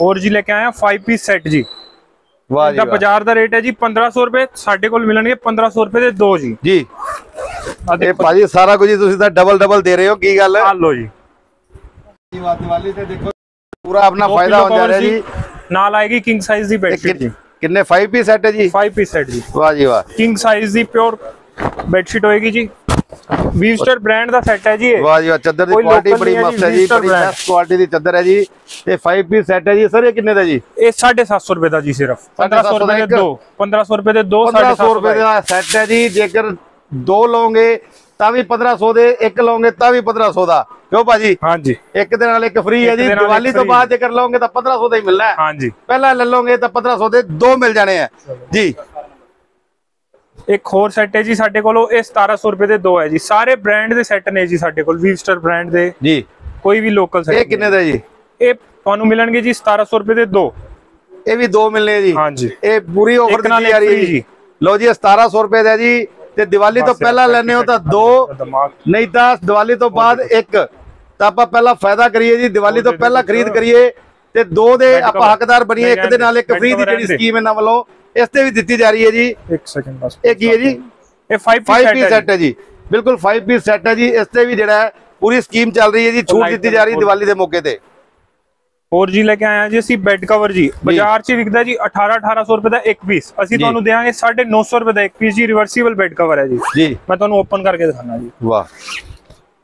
ਹੋਰ ਜੀ ਲੈ ਕੇ ਆਏ ਆ 5 ਪੀਸ ਸੈੱਟ ਜੀ। ਵਾਹ ਜੀ ਵਾਹ। ਬਾਜ਼ਾਰ ਦਾ ਰੇਟ ਹੈ ਜੀ 1500 ਰੁਪਏ ਸਾਡੇ ਕੋਲ ਮਿਲਣਗੇ 1500 ਰੁਪਏ ਦੇ ਦੋ ਜੀ। ਜੀ। ਇਹ ਭਾਜੀ ਸਾਰਾ ਕੁਝ ਤੁਸੀਂ ਤਾਂ ਡਬਲ ਡਬਲ ਦੇ ਰਹੇ ਹੋ ਕੀ ਗੱਲ? ਆ ਲਓ ਜੀ। ਦੀਵਾਲੀ ਤੇ ਦੇਖੋ ਪੂਰਾ ਆਪਣਾ ਦੋ ਫਾਇਦਾ ਹੋ ਜਾ ਰਿਹਾ ਜੀ। ਨਾਲ ਆਏਗੀ ਕਿੰਗ ਸਾਈਜ਼ ਦੀ ਬੈਡਸ਼ੀਟ ਜੀ। ਕਿੰਨੇ 5 ਪੀਸ ਸੈਟ ਹੈ ਜੀ? 5 ਪੀਸ ਸੈਟ ਜੀ। ਵਾਹ ਜੀ ਵਾਹ। ਕਿੰਗ ਸਾਈਜ਼ ਦੀ ਪਿਓਰ ਬੈਡਸ਼ੀਟ ਹੋਏਗੀ ਜੀ। ਵੀਸਟਰ ਬ੍ਰਾਂਡ ਦਾ ਸੈੱਟ ਹੈ ਜੀ ਇਹ। ਵਾਹ ਜੀ ਵਾਹ ਚੱਦਰ ਦੀ ਕੁਆਲਿਟੀ ਬੜੀ ਮਸਤ ਹੈ ਜੀ, ਬੜੀ। ਬੈਸਟ ਕੁਆਲਿਟੀ ਦੀ ਚੱਦਰ ਹੈ ਜੀ। ਤੇ 5 ਪੀਸ ਸੈਟ ਹੈ ਜੀ ਸਰ ਇਹ ਕਿੰਨੇ ਦਾ ਜੀ? ਇਹ 750 ਰੁਪਏ ਦਾ ਜੀ ਸਿਰਫ। 1500 ਰੁਪਏ ਦੇ। ਦੋ 1500 ਰੁਪਏ ਦੇ ਦੋ 1500 ਰੁਪਏ ਦਾ ਸੈਟ ਹੈ ਜੀ ਜੇਕਰ ਦੋ ਲਓਗੇ ਤਾਂ ਵੀ 1500 ਦੇ ਇੱਕ ਲਓਗੇ ਤਾਂ ਵੀ 1500 ਦਾ। ਕਿਉਂ ਭਾਜੀ? ਹਾਂਜੀ। ਇੱਕ ਦੇ ਨਾਲ ਇੱਕ ਫ੍ਰੀ ਹੈ ਜੀ ਦੀਵਾਲੀ ਤੋਂ। ਬਾਅਦ ਜੇਕਰ ਲਓਗੇ ਤਾਂ 1500 ਦਾ ਹੀ ਮਿਲਣਾ ਹੈ। ਹਾਂਜੀ। ਪਹਿਲਾਂ ਲੈ ਲਓਗੇ ਤਾਂ 1500 ਦੇ ਦੋ ਮਿਲ ਜਾਣੇ ਆ। ਜੀ। ਇੱਕ ਹੋਰ ਸੈੱਟ ਹੈ ਜੀ ਸਾਡੇ ਕੋਲ ਇਹ 1700 ਰੁਪਏ ਦੇ ਦੋ ਹੈ ਜੀ। ਸਾਰੇ ਬ੍ਰਾਂਡ ਦੇ ਸੈੱਟ ਨੇ ਜੀ ਸਾਡੇ ਕੋਲ ਵੀਵਸਟਰ ਬ੍ਰਾਂਡ ਦੇ। ਜੀ। ਕੋਈ ਵੀ ਲੋਕਲ ਸੈੱਟ ਇਹ ਕਿੰਨੇ ਦਾ ਜੀ? ਇਹ ਤੁਹਾਨੂੰ ਮਿਲਣਗੇ ਜੀ 1700 ਰੁਪਏ ਦੇ ਦੋ। ਇਹ ਵੀ ਦੋ ਮਿਲਨੇ ਜੀ। ਹਾਂਜੀ ਇਹ ਪੂਰੀ ਆਫਰ ਦਿੱਤੀ ਜਾ ਰਹੀ ਹੈ ਜੀ। ਲਓ ਜੀ ਇਹ 1700 ਰੁਪਏ ਦਾ ਜੀ। ਤੇ ਦੀਵਾਲੀ ਤੋਂ ਪਹਿਲਾਂ ਲੈਣੇ ਹੋ ਤਾਂ ਦੋ ਨਹੀਂ ਤਾਂ ਦੀਵਾਲੀ ਤੋਂ ਬਾਅਦ ਇੱਕ। ਤਾਂ ਆਪਾਂ ਪਹਿਲਾਂ ਫਾਇਦਾ ਕਰੀਏ ਜੀ ਦੀਵਾਲੀ ਤੋਂ ਪਹਿਲਾਂ ਖਰੀਦ ਕਰੀਏ ਤੇ ਦੋ ਦੇ ਆਪਾਂ। ਹੱਕਦਾਰ ਬਣੀਏ ਇੱਕ ਦੇ ਨਾਲ ਇੱਕ ਫ੍ਰੀ ਦੀ ਜਿਹੜੀ। ਸਕੀਮ ਇਹਨਾਂ ਵੱਲੋਂ। ਇਸ ਤੇ ਵੀ ਦਿੱਤੀ ਜਾ ਰਹੀ ਹੈ ਜੀ। ਇੱਕ ਸੈਕਿੰਡ ਬਸ। ਇਹ ਕੀ ਹੈ ਜੀ? ਇਹ 5 5 ਪੀਸ ਸੈੱਟ ਹੈ ਜੀ। ਬਿਲਕੁਲ 5 ਪੀਸ ਸੈੱਟ ਹੈ ਜੀ। ਇਸ ਤੇ ਵੀ ਜਿਹੜਾ ਪੂਰੀ ਸਕੀਮ ਚੱਲ ਰਹੀ ਹੈ ਜੀ। ਛੂਟ ਦਿੱਤੀ ਜਾ ਰਹੀ ਦੀਵਾਲੀ ਦੇ ਮੌਕੇ ਤੇ। ਹੋਰ ਜੀ ਲੈ ਕੇ ਆਏ ਆ ਜੀ ਅਸੀਂ ਬੈੱਡ ਕਵਰ ਜੀ। ਬਾਜ਼ਾਰ 'ਚ ਵਿਕਦਾ ਜੀ 18 1800 ਰੁਪਏ ਦਾ ਇੱਕ ਪੀਸ ਅਸੀਂ। ਤੁਹਾਨੂੰ ਦੇਵਾਂਗੇ 950 ਰੁਪਏ ਦਾ ਇੱਕ ਪੀਸ ਜੀ। ਰਿਵਰਸੀਬਲ ਬੈੱਡ ਕਵਰ ਹੈ ਜੀ। ਜੀ। ਮੈਂ ਤੁਹਾਨੂੰ ਓਪਨ ਕਰਕੇ ਦਿਖਾਣਾ ਜੀ। ਵਾਹ।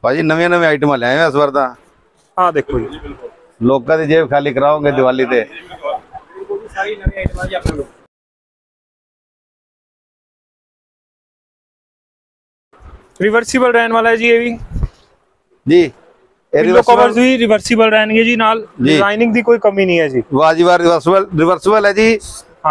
ਭਾਜੀ ਨਵੀਆਂ ਨਵੀਆਂ ਆਈਟਮਾਂ ਲਿਆਏ ਹੋ ਇਸ ਵਾਰ ਤਾਂ? ਆਹ ਦੇਖੋ ਜੀ। ਲੋਕਾਂ ਦੀ ਜੇਬ ਖਾਲੀ ਕਰਾਓਗੇ ਦੀਵਾਲੀ ਤੇ? ਸਾਰੀ ਨਵੀਂ ਆਈਟਮਾਂ ਜੀ ਆਪਣੇ ਕੋਲ। ਰਿਵਰਸੀਬਲ ਰਹਿਣ ਵਾਲਾ ਹੈ ਜੀ ਇਹ ਵੀ। ਜੀ। ਪਿੱਲੋ ਕਵਰਸ ਵੀ ਰਿਵਰਸੀਬਲ ਰਹਿਣਗੇ ਜੀ ਨਾਲ। ਡਿਜ਼ਾਈਨਿੰਗ ਦੀ ਕੋਈ ਕਮੀ ਨਹੀਂ ਹੈ ਜੀ। ਵਾਹ ਜੀ ਵਾਹ ਰਿਵਰਸਬਲ ਰਿਵਰਸਬਲ ਹੈ ਜੀ।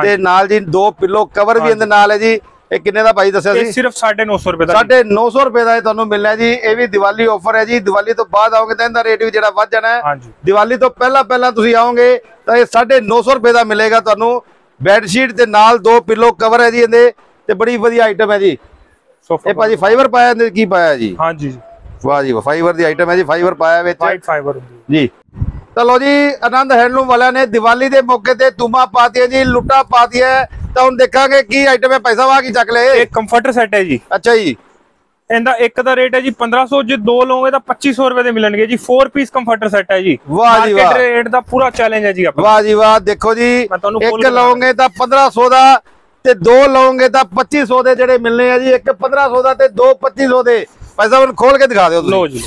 ਤੇ ਨਾਲ ਜੀ ਦੋ ਪਿੱਲੋ ਕਵਰ ਵੀ ਇਹਦੇ ਨਾਲ ਹੈ ਜੀ। ਇਹ ਕਿੰਨੇ ਦਾ ਭਾਈ ਦੱਸਿਆ ਸੀ ਸਿਰਫ 950 ਰੁਪਏ ਦਾ ਜੀ। ਸਾਢੇ 900 ਰੁਪਏ ਦਾ ਇਹ ਤੁਹਾਨੂੰ ਮਿਲਣਾ ਜੀ। ਇਹ ਵੀ ਦੀਵਾਲੀ ਆਫਰ ਹੈ ਜੀ। ਦੀਵਾਲੀ ਤੋਂ ਬਾਅਦ ਆਓਗੇ ਤਾਂ ਇਹਦਾ ਰੇਟ ਵੀ ਜਿਹੜਾ ਵੱਧ ਜਾਣਾ ਹੈ। ਦੀਵਾਲੀ ਤੋਂ ਪਹਿਲਾਂ ਪਹਿਲਾਂ ਤੁਸੀਂ ਆਓਗੇ ਤਾਂ ਇਹ 950 ਰੁਪਏ ਦਾ ਮਿਲੇਗਾ ਤੁਹਾਨੂੰ। ਬੈੱਡ ਸ਼ੀਟ ਦੇ ਨਾਲ ਦੋ ਪਿੱਲੋ ਕਵਰ ਹੈ ਜੀ ਇਹਦੇ। ਤੇ ਬੜੀ ਵਧੀਆ ਆਈਟਮ ਹੈ ਜੀ। ਇਹ ਭਾਜੀ ਫਾਈਬਰ ਪਾਇਆ 'ਚ ਕੀ ਪਾਇਆ ਜੀ? ਹਾਂਜੀ ਜੀ। ਵਾਹ ਜੀ ਫਾਈਬਰ ਦੀ ਆਈਟਮ ਹੈ ਜੀ ਫਾਈਬਰ ਪਾਇਆ ਵਿੱਚ। ਵਾਈਟ ਫਾਈਬਰ ਹੈ। ਜੀ। ਚਲੋ ਜੀ ਆਨੰਦ ਹੈਂਡਲੂਮ ਵਾਲਿਆਂ ਨੇ ਦੀਵਾਲੀ ਦੇ ਮੌਕੇ ਤੇ ਤੁਮਾ ਪਾਤੀਆਂ ਜੀ ਲੁੱਟਾ ਪਾਤੀਆਂ। ਤਾਂ ਹੁਣ ਦੇਖਾਂਗੇ ਕੀ ਆਈਟਮ ਹੈ ਪੈਸਾ ਵਾ ਕੀ ਚੱਕ ਲਏ। ਇਹ ਕੰਫਰਟਰ ਸੈੱਟ ਹੈ ਜੀ। ਅੱਛਾ ਜੀ। ਇਹਦਾ ਇੱਕ ਦਾ ਰੇਟ ਹੈ ਜੀ 1500 ਜੇ ਦੋ ਲਓਗੇ ਤਾਂ 2500 ਰੁਪਏ ਦੇ ਮਿਲਣਗੇ ਜੀ। 4 ਪੀਸ ਕੰਫਰਟਰ ਸੈੱਟ ਹੈ ਜੀ। ਵਾਹ ਜੀ ਵਾਹ। ਰੇਟ ਦਾ ਪੂਰਾ ਚੈਲੰਜ ਹੈ ਜੀ ਆਪਣਾ। ਵਾਹ ਜੀ ਵਾਹ ਦੇਖੋ ਜੀ ਇੱਕ ਲਓਗੇ ਤਾਂ 1500 ਦਾ ਤੇ ਦੋ ਲਓਗੇ ਤਾਂ 2500 ਦੇ ਜਿਹੜੇ ਮਿਲਨੇ ਆ ਜੀ ਇੱਕ 1500 ਦਾ ਤੇ ਦੋ 2500 ਦੇ। ਪੈਸਾ ਹੁਣ ਖੋਲ ਕੇ ਦਿਖਾ ਦਿਓ ਲੋ ਜੀ।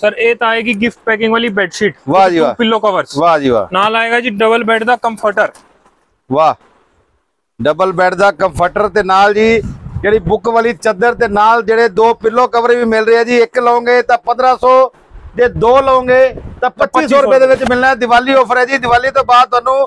ਸਰ ਇਹ ਤਾਂ ਆਏਗੀ ਗਿਫਟ ਪੈਕਿੰਗ ਵਾਲੀ ਬੈੱਡ ਸ਼ੀਟ ਵਾਹ ਜੀ ਵਾਹ। ਪਿੱਲੋ ਕਵਰਸ ਵਾਹ ਜੀ ਵਾਹ। ਨਾਲ ਆਏਗਾ ਜੀ ਡਬਲ ਬੈੱਡ ਦਾ ਕੰਫਰਟਰ ਵਾਹ। ਡਬਲ ਬੈੱਡ ਦਾ ਕੰਫਰਟਰ ਤੇ ਨਾਲ ਜੀ ਜਿਹੜੀ ਬੁੱਕ ਵਾਲੀ ਚੱਦਰ ਤੇ ਨਾਲ ਜਿਹੜੇ ਦੋ ਪਿੱਲੋ ਕਵਰ ਵੀ ਮਿਲ ਰਹੇ ਆ ਜੀ ਇੱਕ ਲਓਗੇ ਤਾਂ 1500 ਜੇ ਦੋ ਲਓਗੇ ਤਾਂ 2500 ਰੁਪਏ ਦੇ ਵਿੱਚ ਮਿਲਣਾ। ਹੈ ਦੀਵਾਲੀ ਆਫਰ ਹੈ ਜੀ। ਦੀਵਾਲੀ ਤੋਂ ਬਾਅਦ ਤੁਹਾਨੂੰ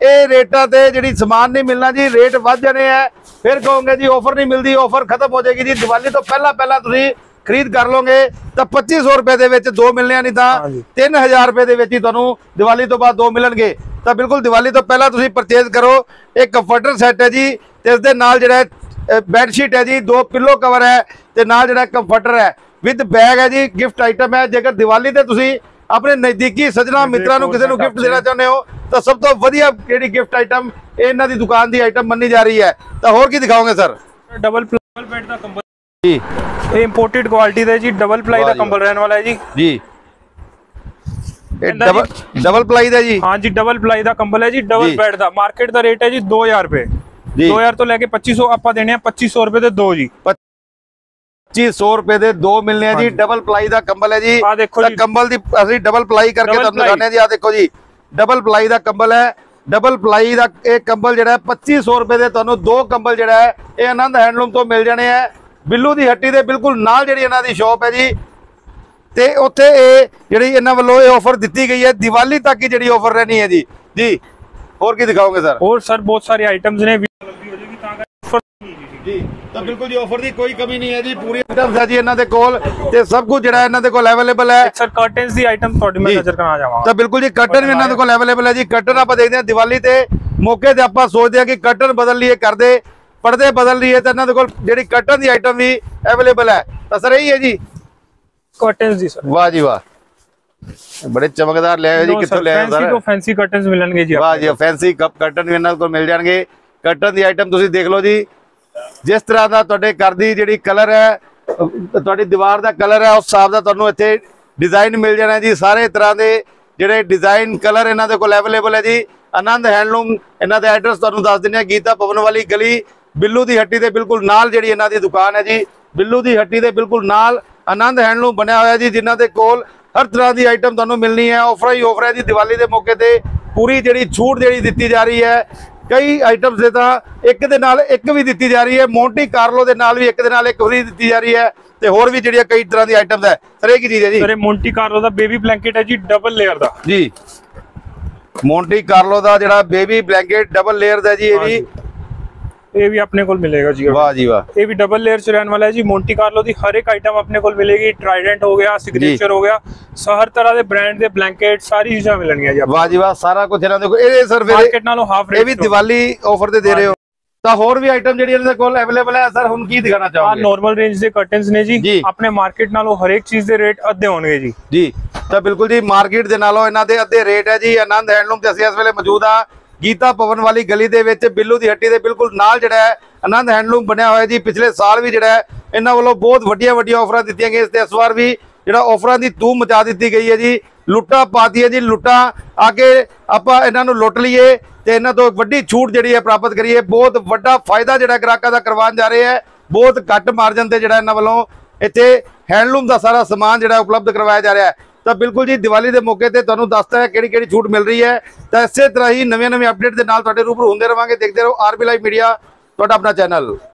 ਇਹ ਰੇਟਾਂ ਤੇ ਜਿਹੜੀ ਸਮਾਨ ਨਹੀਂ ਮਿਲਣਾ ਜੀ ਰੇਟ ਵੱਧ ਜਾਣੇ ਆ। ਫਿਰ ਕਹੋਗੇ ਜੀ ਆਫਰ ਨਹੀਂ ਮਿਲਦੀ ਆਫਰ ਖਤਮ ਹੋ ਜਾਏਗੀ ਜੀ। ਦੀਵਾਲੀ ਤੋਂ ਪਹਿਲਾਂ ਪਹਿਲਾਂ ਤੁਸੀਂ ਖਰੀਦ ਕਰ ਲਓਗੇ ਤਾਂ 2500 ਰੁਪਏ ਦੇ ਵਿੱਚ ਦੋ ਮਿਲਣੇ ਨਹੀਂ ਤਾਂ ਹਾਂਜੀ। 3000 ਰੁਪਏ ਦੇ ਵਿੱਚ ਹੀ ਤੁਹਾਨੂੰ ਦੀਵਾਲੀ ਤੋਂ ਬਾਅਦ ਦੋ ਮਿਲਣਗੇ। ਤਾਂ ਬਿਲਕੁਲ ਦੀਵਾਲੀ ਤੋਂ ਪਹਿਲਾਂ ਤੁਸੀਂ ਪਰਚੇਜ਼ ਕਰੋ। ਇਹ ਕੰਫਰਟਰ ਸੈੱਟ ਹੈ ਜੀ ਤੇ ਇਸ ਦੇ ਨਾਲ ਜਿਹੜਾ ਬੈੱਡ ਸ਼ੀਟ ਹੈ ਜੀ ਦੋ ਪਿੱਲੋ ਕਵਰ ਹੈ ਤੇ ਨਾਲ ਜਿਹੜਾ ਕੰਫਰਟਰ ਹੈ। ਵਿਦ ਬੈਗ ਹੈ ਜੀ ਗਿਫਟ ਆਈਟਮ ਹੈ। ਜੇਕਰ ਦੀਵਾਲੀ ਤੇ ਤੁਸੀਂ ਆਪਣੇ ਨਜ਼ਦੀਕੀ ਸੱਜਣਾ ਮਿੱਤਰਾਂ ਨੂੰ ਕਿਸੇ ਨੂੰ ਗਿਫਟ ਦੇਣਾ ਚਾਹੁੰਦੇ ਹੋ ਤਾਂ ਸਭ ਤੋਂ ਵਧੀਆ ਜਿਹੜੀ ਗਿਫਟ ਆਈਟਮ ਇਹਨਾਂ ਦੀ ਦੁਕਾਨ ਦੀ ਆਈਟਮ ਮੰਨੀ ਜਾ ਰਹੀ ਹੈ? ਤਾਂ ਹੋਰ ਕੀ ਦਿਖਾਓਗੇ ਸਰ? ਡਬਲ ਡਬਲ ਬੈੱਡ ਦਾ ਕੰਬਲ। ਜੀ। ਇਹ ਇੰਪੋਰਟਡ ਕੁਆਲਿਟੀ ਦਾ ਹੈ ਜੀ ਡਬਲ ਪਲਾਈ ਦਾ ਕੰਬਲ ਰਹਿਣ ਵਾਲਾ ਹੈ ਜੀ। ਜੀ। ਇਹ ਡਬਲ ਡਬਲ ਪਲਾਈ ਦਾ ਜੀ। ਹਾਂ ਜੀ ਡਬਲ ਪਲਾਈ ਦਾ ਕੰਬਲ ਹੈ ਜੀ ਜੀ। ਡਬਲ ਬੈੱਡ ਦਾ। ਮਾਰਕੀਟ ਦਾ ਰੇਟ ਹੈ ਜੀ 2000 ਰੁਪਏ। ਜੀ। 2000 ਤੋਂ ਲੈ ਕੇ 2500 ਆਪਾਂ ਦੇਣੇ ਆ 2500 ਰੁਪਏ ਦੇ ਦੋ ਜੀ। 2500 ਰੁਪਏ ਦੇ ਦੋ ਮਿਲਨੇ ਆ ਜੀ। ਡਬਲ ਪਲਾਈ ਦਾ ਕੰਬਲ ਹੈ ਜੀ। ਦੇਖੋ ਜੀ। ਕੰਬਲ ਦੀ ਅਸੀਂ ਡਬਲ ਪਲਾਈ ਕਰਕੇ ਤੁਹਾਨੂੰ ਆ ਜੀ ਆ ਦੇਖੋ ਜੀ। ਡਬਲ ਪਲਾਈ ਦਾ ਕੰਬਲ ਹੈ ਡਬਲ ਪਲਾਈ ਦਾ ਇਹ ਕੰਬਲ ਜਿਹੜਾ ਹੈ 2500 ਰੁਪਏ ਦੇ ਤੁਹਾਨੂੰ ਦੋ ਕੰਬਲ ਜਿਹੜਾ ਹੈ ਇਹ ਆਨੰਦ ਹੈਂਡਲੂਮ ਤੋਂ ਮਿਲ ਜਾਣੇ ਆ। ਬਿੱਲੂ ਦੀ ਹੱਟੀ ਦੇ ਬਿਲਕੁਲ ਨਾਲ ਜਿਹੜੀ ਇਹਨਾਂ ਦੀ ਸ਼ਾਪ ਹੈ ਜੀ ਤੇ ਉੱਥੇ ਇਹ ਜਿਹੜੀ ਇਹਨਾਂ ਵੱਲੋਂ ਇਹ ਆਫਰ ਦਿੱਤੀ ਗਈ ਹੈ ਦੀਵਾਲੀ ਤੱਕ ਹੀ ਜਿਹੜੀ ਆਫਰ ਰਹਿਣੀ ਹੈ ਜੀ। ਜੀ ਹੋਰ ਕੀ ਦਿਖਾਓਗੇ ਸਰ ਹੋਰ ਸਰ ਬਹੁਤ ਸਾਰੇ ਆਈਟਮਸ ਨੇ ਵੀ ਲੱਗੀ ਹੋ ਜਾਏਗੀ ਤਾਂ ਕਰਕੇ offer ਨਹੀਂ ਹੈ ਜੀ ਤਾਂ ਬਿਲਕੁਲ ਜੀ ਆਫਰ ਦੀ ਕੋਈ ਕਮੀ ਨਹੀਂ ਹੈ ਜੀ ਪੂਰੀ ਆਈਟਮਸ ਹੈ ਜੀ ਇਹਨਾਂ ਦੇ ਕੋਲ ਤੇ ਸਭ ਕੁਝ ਜਿਹੜਾ ਇਹਨਾਂ ਦੇ ਕੋਲ ਅਵੇਲੇਬਲ ਹੈ। ਸਰ ਕਰਟਨਸ ਦੀ ਆਈਟਮ ਤੁਹਾਡੀ ਮੈਂ ਜੀ। ਨਜ਼ਰ ਕਰਾਉਣਾ ਚਾਹਾਂਗਾ। ਤਾਂ ਬਿਲਕੁਲ ਜੀ ਕਰਟਨ ਵੀ ਇਹਨਾਂ ਦੇ ਕੋਲ ਅਵੇਲੇਬਲ ਹੈ ਜੀ। ਕਰਟਨ ਆਪਾਂ ਦੇਖਦੇ ਹਾਂ ਦੀਵਾਲੀ ਤੇ ਮੌਕੇ ਤੇ ਆਪਾਂ ਸੋਚਦੇ ਹਾਂ ਕਿ ਕਰਟਨ ਬਦਲ ਲਈਏ ਕਰਦੇ ਪਰਦੇ ਬਦਲ ਲਈਏ ਤਾਂ ਇਹਨਾਂ ਦੇ ਕੋਲ ਜਿਹੜੀ ਕਰਟਨ ਦੀ ਆਈਟਮ ਵੀ ਅਵੇਲੇਬਲ ਹੈ। ਤਾਂ ਸਰ ਇਹੀ ਹੈ ਜੀ। ਕਰਟਨਸ ਦੀ ਸਰ ਵਾਹ ਜੀ ਵਾਹ। ਬੜੇ ਚਮਕਦਾਰ ਲੈ ਆਏ ਜੀ ਕਿੱਥੋਂ ਲੈ ਆਏ ਫੈਂਸੀ ਤੋਂ ਸਰ ਫੈਂਸੀ ਕਰਟਨਸ ਮਿਲਣਗੇ ਜੀ ਵਾਹ ਜੀ ਫੈਂਸੀ ਕੱਪ ਕਰਟਨ ਵੀ ਇਹਨਾਂ ਕੋਲ ਮਿਲ ਜਾਣਗੇ। ਕਰਟਨ ਦੀ ਆਈਟਮ ਤੁਸੀਂ ਦੇਖ ਲਓ ਜੀ ਜਿਸ ਤਰ੍ਹਾਂ ਦਾ ਤੁਹਾਡੇ ਘਰ ਦੀ ਜਿਹੜੀ ਕਲਰ ਹੈ ਤੁਹਾਡੀ ਦੀਵਾਰ ਦਾ ਕਲਰ ਹੈ, ਉਸ ਹਿਸਾਬ ਦਾ ਤੁਹਾਨੂੰ ਇੱਥੇ ਡਿਜ਼ਾਈਨ ਮਿਲ ਜਾਣਾ ਜੀ। ਸਾਰੇ ਤਰ੍ਹਾਂ ਦੇ ਜਿਹੜੇ ਡਿਜ਼ਾਈਨ ਕਲਰ ਇਹਨਾਂ ਦੇ ਕੋਲ ਅਵੇਲੇਬਲ ਹੈ ਜੀ। ਆਨੰਦ ਹੈਂਡਲੂਮ ਇਹਨਾਂ ਦਾ ਐਡਰੈਸ ਤੁਹਾਨੂੰ ਦੱਸ ਦਿੰਦੇ ਹਾਂ। ਗੀਤਾ ਭਵਨ ਵਾਲੀ ਗਲੀ, ਬਿੱਲੂ ਦੀ ਹੱਟੀ ਦੇ ਬਿਲਕੁਲ ਨਾਲ ਜਿਹੜੀ ਇਹਨਾਂ ਦੀ ਦੁਕਾਨ ਹੈ ਜੀ। ਬਿੱਲੂ ਦੀ ਹੱਟੀ ਦੇ ਬਿਲਕੁਲ ਨਾਲ ਆਨੰਦ ਹੈਂਡਲੂਮ ਬਣਿਆ ਹੋਇਆ ਜੀ, ਜਿਨ੍ਹਾਂ ਦੇ ਕੋਲ ਹਰ ਤਰ੍ਹਾਂ ਦੀ ਆਈਟਮ ਤੁਹਾਨੂੰ ਮਿਲਣੀ ਹੈ। ਆਫਰ ਹੀ ਆਫਰ ਹੈ ਜੀ। ਦੀਵਾਲੀ ਦੇ ਮੌਕੇ ਤੇ ਪੂਰੀ ਜਿਹੜੀ ਛੂਟ ਜਿਹੜੀ ਦਿੱਤੀ ਜਾ ਰਹੀ ਹੈ ਕਈ ਆਈਟਮਸ ਦੇ ਤਾਂ ਇੱਕ ਦੇ ਨਾਲ ਇੱਕ ਵੀ ਦਿੱਤੀ ਜਾ ਰਹੀ ਹੈ ਮੌਂਟੀ ਕਾਰਲੋ ਦੇ ਨਾਲ ਵੀ ਇੱਕ ਦੇ ਨਾਲ ਇੱਕ ਫ੍ਰੀ ਦਿੱਤੀ ਜਾ ਰਹੀ ਹੈ ਤੇ ਹੋਰ ਵੀ ਜਿਹੜੀਆਂ ਕਈ ਤਰ੍ਹਾਂ ਦੀ ਆਈਟਮਸ ਹੈ। ਸਰ ਇਹ ਕੀ ਚੀਜ਼ ਹੈ ਜੀ? ਸਰ ਇਹ ਮੋਂਟੀ ਕਾਰਲੋ ਦਾ ਬੇਬੀ ਬਲੈਂਕਟ ਹੈ ਜੀ ਡਬਲ ਲੇਅਰ ਦਾ। ਜੀ। ਮੌਂਟੀ ਕਾਰਲੋ ਦਾ ਜਿਹੜਾ ਬੇਬੀ ਬਲੈਂਕਟ ਡਬਲ ਲੇਅਰ ਦਾ ਜੀ ਇਹ ਵੀ ਇਹ ਵੀ ਆਪਣੇ ਕੋਲ ਮਿਲੇਗਾ ਜੀ। ਵਾਹ ਜੀ ਵਾਹ। ਇਹ ਵੀ ਡਬਲ ਲੇਅਰ ਚ ਰਹਿਣ ਵਾਲਾ ਹੈ ਜੀ। ਮੋਂਟੀ ਕਾਰਲੋ ਦੀ ਹਰ ਇੱਕ ਆਈਟਮ ਆਪਣੇ ਕੋਲ ਮਿਲੇਗੀ। ਟ੍ਰਾਈਡੈਂਟ ਹੋ ਗਿਆ ਸਿਗਨੇਚਰ ਹੋ ਗਿਆ। ਹਰ ਤਰ੍ਹਾਂ ਦੇ ਬ੍ਰਾਂਡ ਦੇ ਬਲੈਂਕਟ ਸਾਰੀ ਚੀਜ਼ਾਂ ਮਿਲਣਗੀਆਂ ਜੀ ਵਾਹ ਜੀ ਵਾਹ ਸਾਰਾ ਕੁਝ ਇਹਨਾਂ ਦੇ ਕੋਲ। ਇਹ ਸਰ ਫਿਰ ਮਾਰਕੀਟ ਨਾਲੋਂ ਹਾਫ ਰੇਟ ਇਹ ਵੀ ਦੀਵਾਲੀ ਆਫਰ ਤੇ ਦੇ ਰਹੇ ਹੋ। ਤਾਂ ਹੋਰ ਵੀ ਆਈਟਮ ਜਿਹੜੀ ਇਹਨਾਂ ਦੇ ਕੋਲ ਅਵੇਲੇਬਲ ਹੈ ਸਰ ਹੁਣ ਕੀ ਦਿਖਾਣਾ ਆ ਚਾਹੋਗੇ? ਨਾਰਮਲ ਰੇਂਜ ਦੇ ਕਰਟਨਸ ਨੇ ਜੀ। ਜੀ। ਆਪਣੇ ਮਾਰਕੀਟ ਨਾਲੋਂ ਹਰ ਇੱਕ ਚੀਜ਼ ਦੇ ਰੇਟ ਅੱਧੇ ਹੋਣਗੇ ਜੀ। ਜੀ। ਤਾਂ ਬਿਲਕੁਲ ਜੀ ਮਾਰਕੀਟ ਦੇ ਨਾਲੋਂ ਇਹਨਾਂ ਦੇ ਅੱਧੇ ਰੇਟ ਹੈ ਜੀ। ਆਨੰਦ ਹੈਂਡਲੂਮ ਤੇ ਅਸੀਂ ਇਸ ਵੇਲੇ ਮੌਜੂਦ ਆ ਗੀਤਾ ਭਵਨ ਵਾਲੀ ਗਲੀ ਦੇ ਵਿੱਚ ਬਿੱਲੂ ਦੀ ਹੱਟੀ ਦੇ ਬਿਲਕੁਲ ਨਾਲ ਜਿਹੜਾ ਹੈ ਆਨੰਦ ਹੈਂਡਲੂਮ ਬਣਿਆ ਹੋਇਆ ਜੀ। ਪਿਛਲੇ ਸਾਲ ਵੀ ਜਿਹੜਾ ਹੈ ਇਹਨਾਂ ਵੱਲੋਂ ਬਹੁਤ ਵੱਡੀਆਂ ਵੱਡੀਆਂ ਆਫਰਾਂ ਦਿੱਤੀਆਂ ਗਈਆਂ। ਤੇ ਇਸ ਵਾਰ ਵੀ ਜਿਹੜਾ ਆਫਰਾਂ ਦੀ ਤੂੰ ਮਚਾ ਦਿੱਤੀ ਗਈ ਹੈ ਜੀ। ਲੁੱਟਾਂ ਪਾਤੀ ਹੈ ਜੀ, ਲੁੱਟਾਂ। ਆ ਕੇ ਆਪਾਂ ਇਹਨਾਂ ਨੂੰ ਲੁੱਟ ਲਈਏ ਤੇ ਇਹਨਾਂ ਤੋਂ ਵੱਡੀ ਛੂਟ ਜਿਹੜੀ ਹੈ ਪ੍ਰਾਪਤ ਕਰੀਏ। ਬਹੁਤ ਵੱਡਾ ਫਾਇਦਾ ਜਿਹੜਾ ਗ੍ਰਾਹਕਾਂ ਦਾ ਕਰਵਾਉਣ ਜਾ ਰਹੇ ਹੈ। ਬਹੁਤ ਘੱਟ ਮਾਰਜਨ ਤੇ ਜਿਹੜਾ ਇਹਨਾਂ ਵੱਲੋਂ ਇੱਥੇ ਹੈਂਡਲੂਮ ਦਾ ਸਾਰਾ ਸਮਾਨ ਜਿਹੜਾ ਉਪਲਬਧ ਕਰਵਾਇਆ ਜਾ ਰਿਹਾ ਹੈ। ਤਾਂ ਬਿਲਕੁਲ ਜੀ, ਦੀਵਾਲੀ ਦੇ ਮੌਕੇ ਤੇ ਤੁਹਾਨੂੰ ਦੱਸਦਾ ਹੈ ਕਿਹੜੀ ਕਿਹੜੀ ਛੂਟ ਮਿਲ ਰਹੀ ਹੈ। ਤਾਂ ਇਸੇ ਤਰ੍ਹਾਂ ਹੀ ਨਵੇਂ ਨਵੇਂ ਅਪਡੇਟ ਦੇ ਨਾਲ ਤੁਹਾਡੇ ਰੂਬਰੂ ਹੁੰਦੇ ਰਵਾਂਗੇ। ਦੇਖਦੇ ਰਹੋ ਆਰਬੀ ਲਾਈਵ ਮੀਡੀਆ ਤੁਹਾਡਾ ਆਪਣਾ ਚੈਨਲ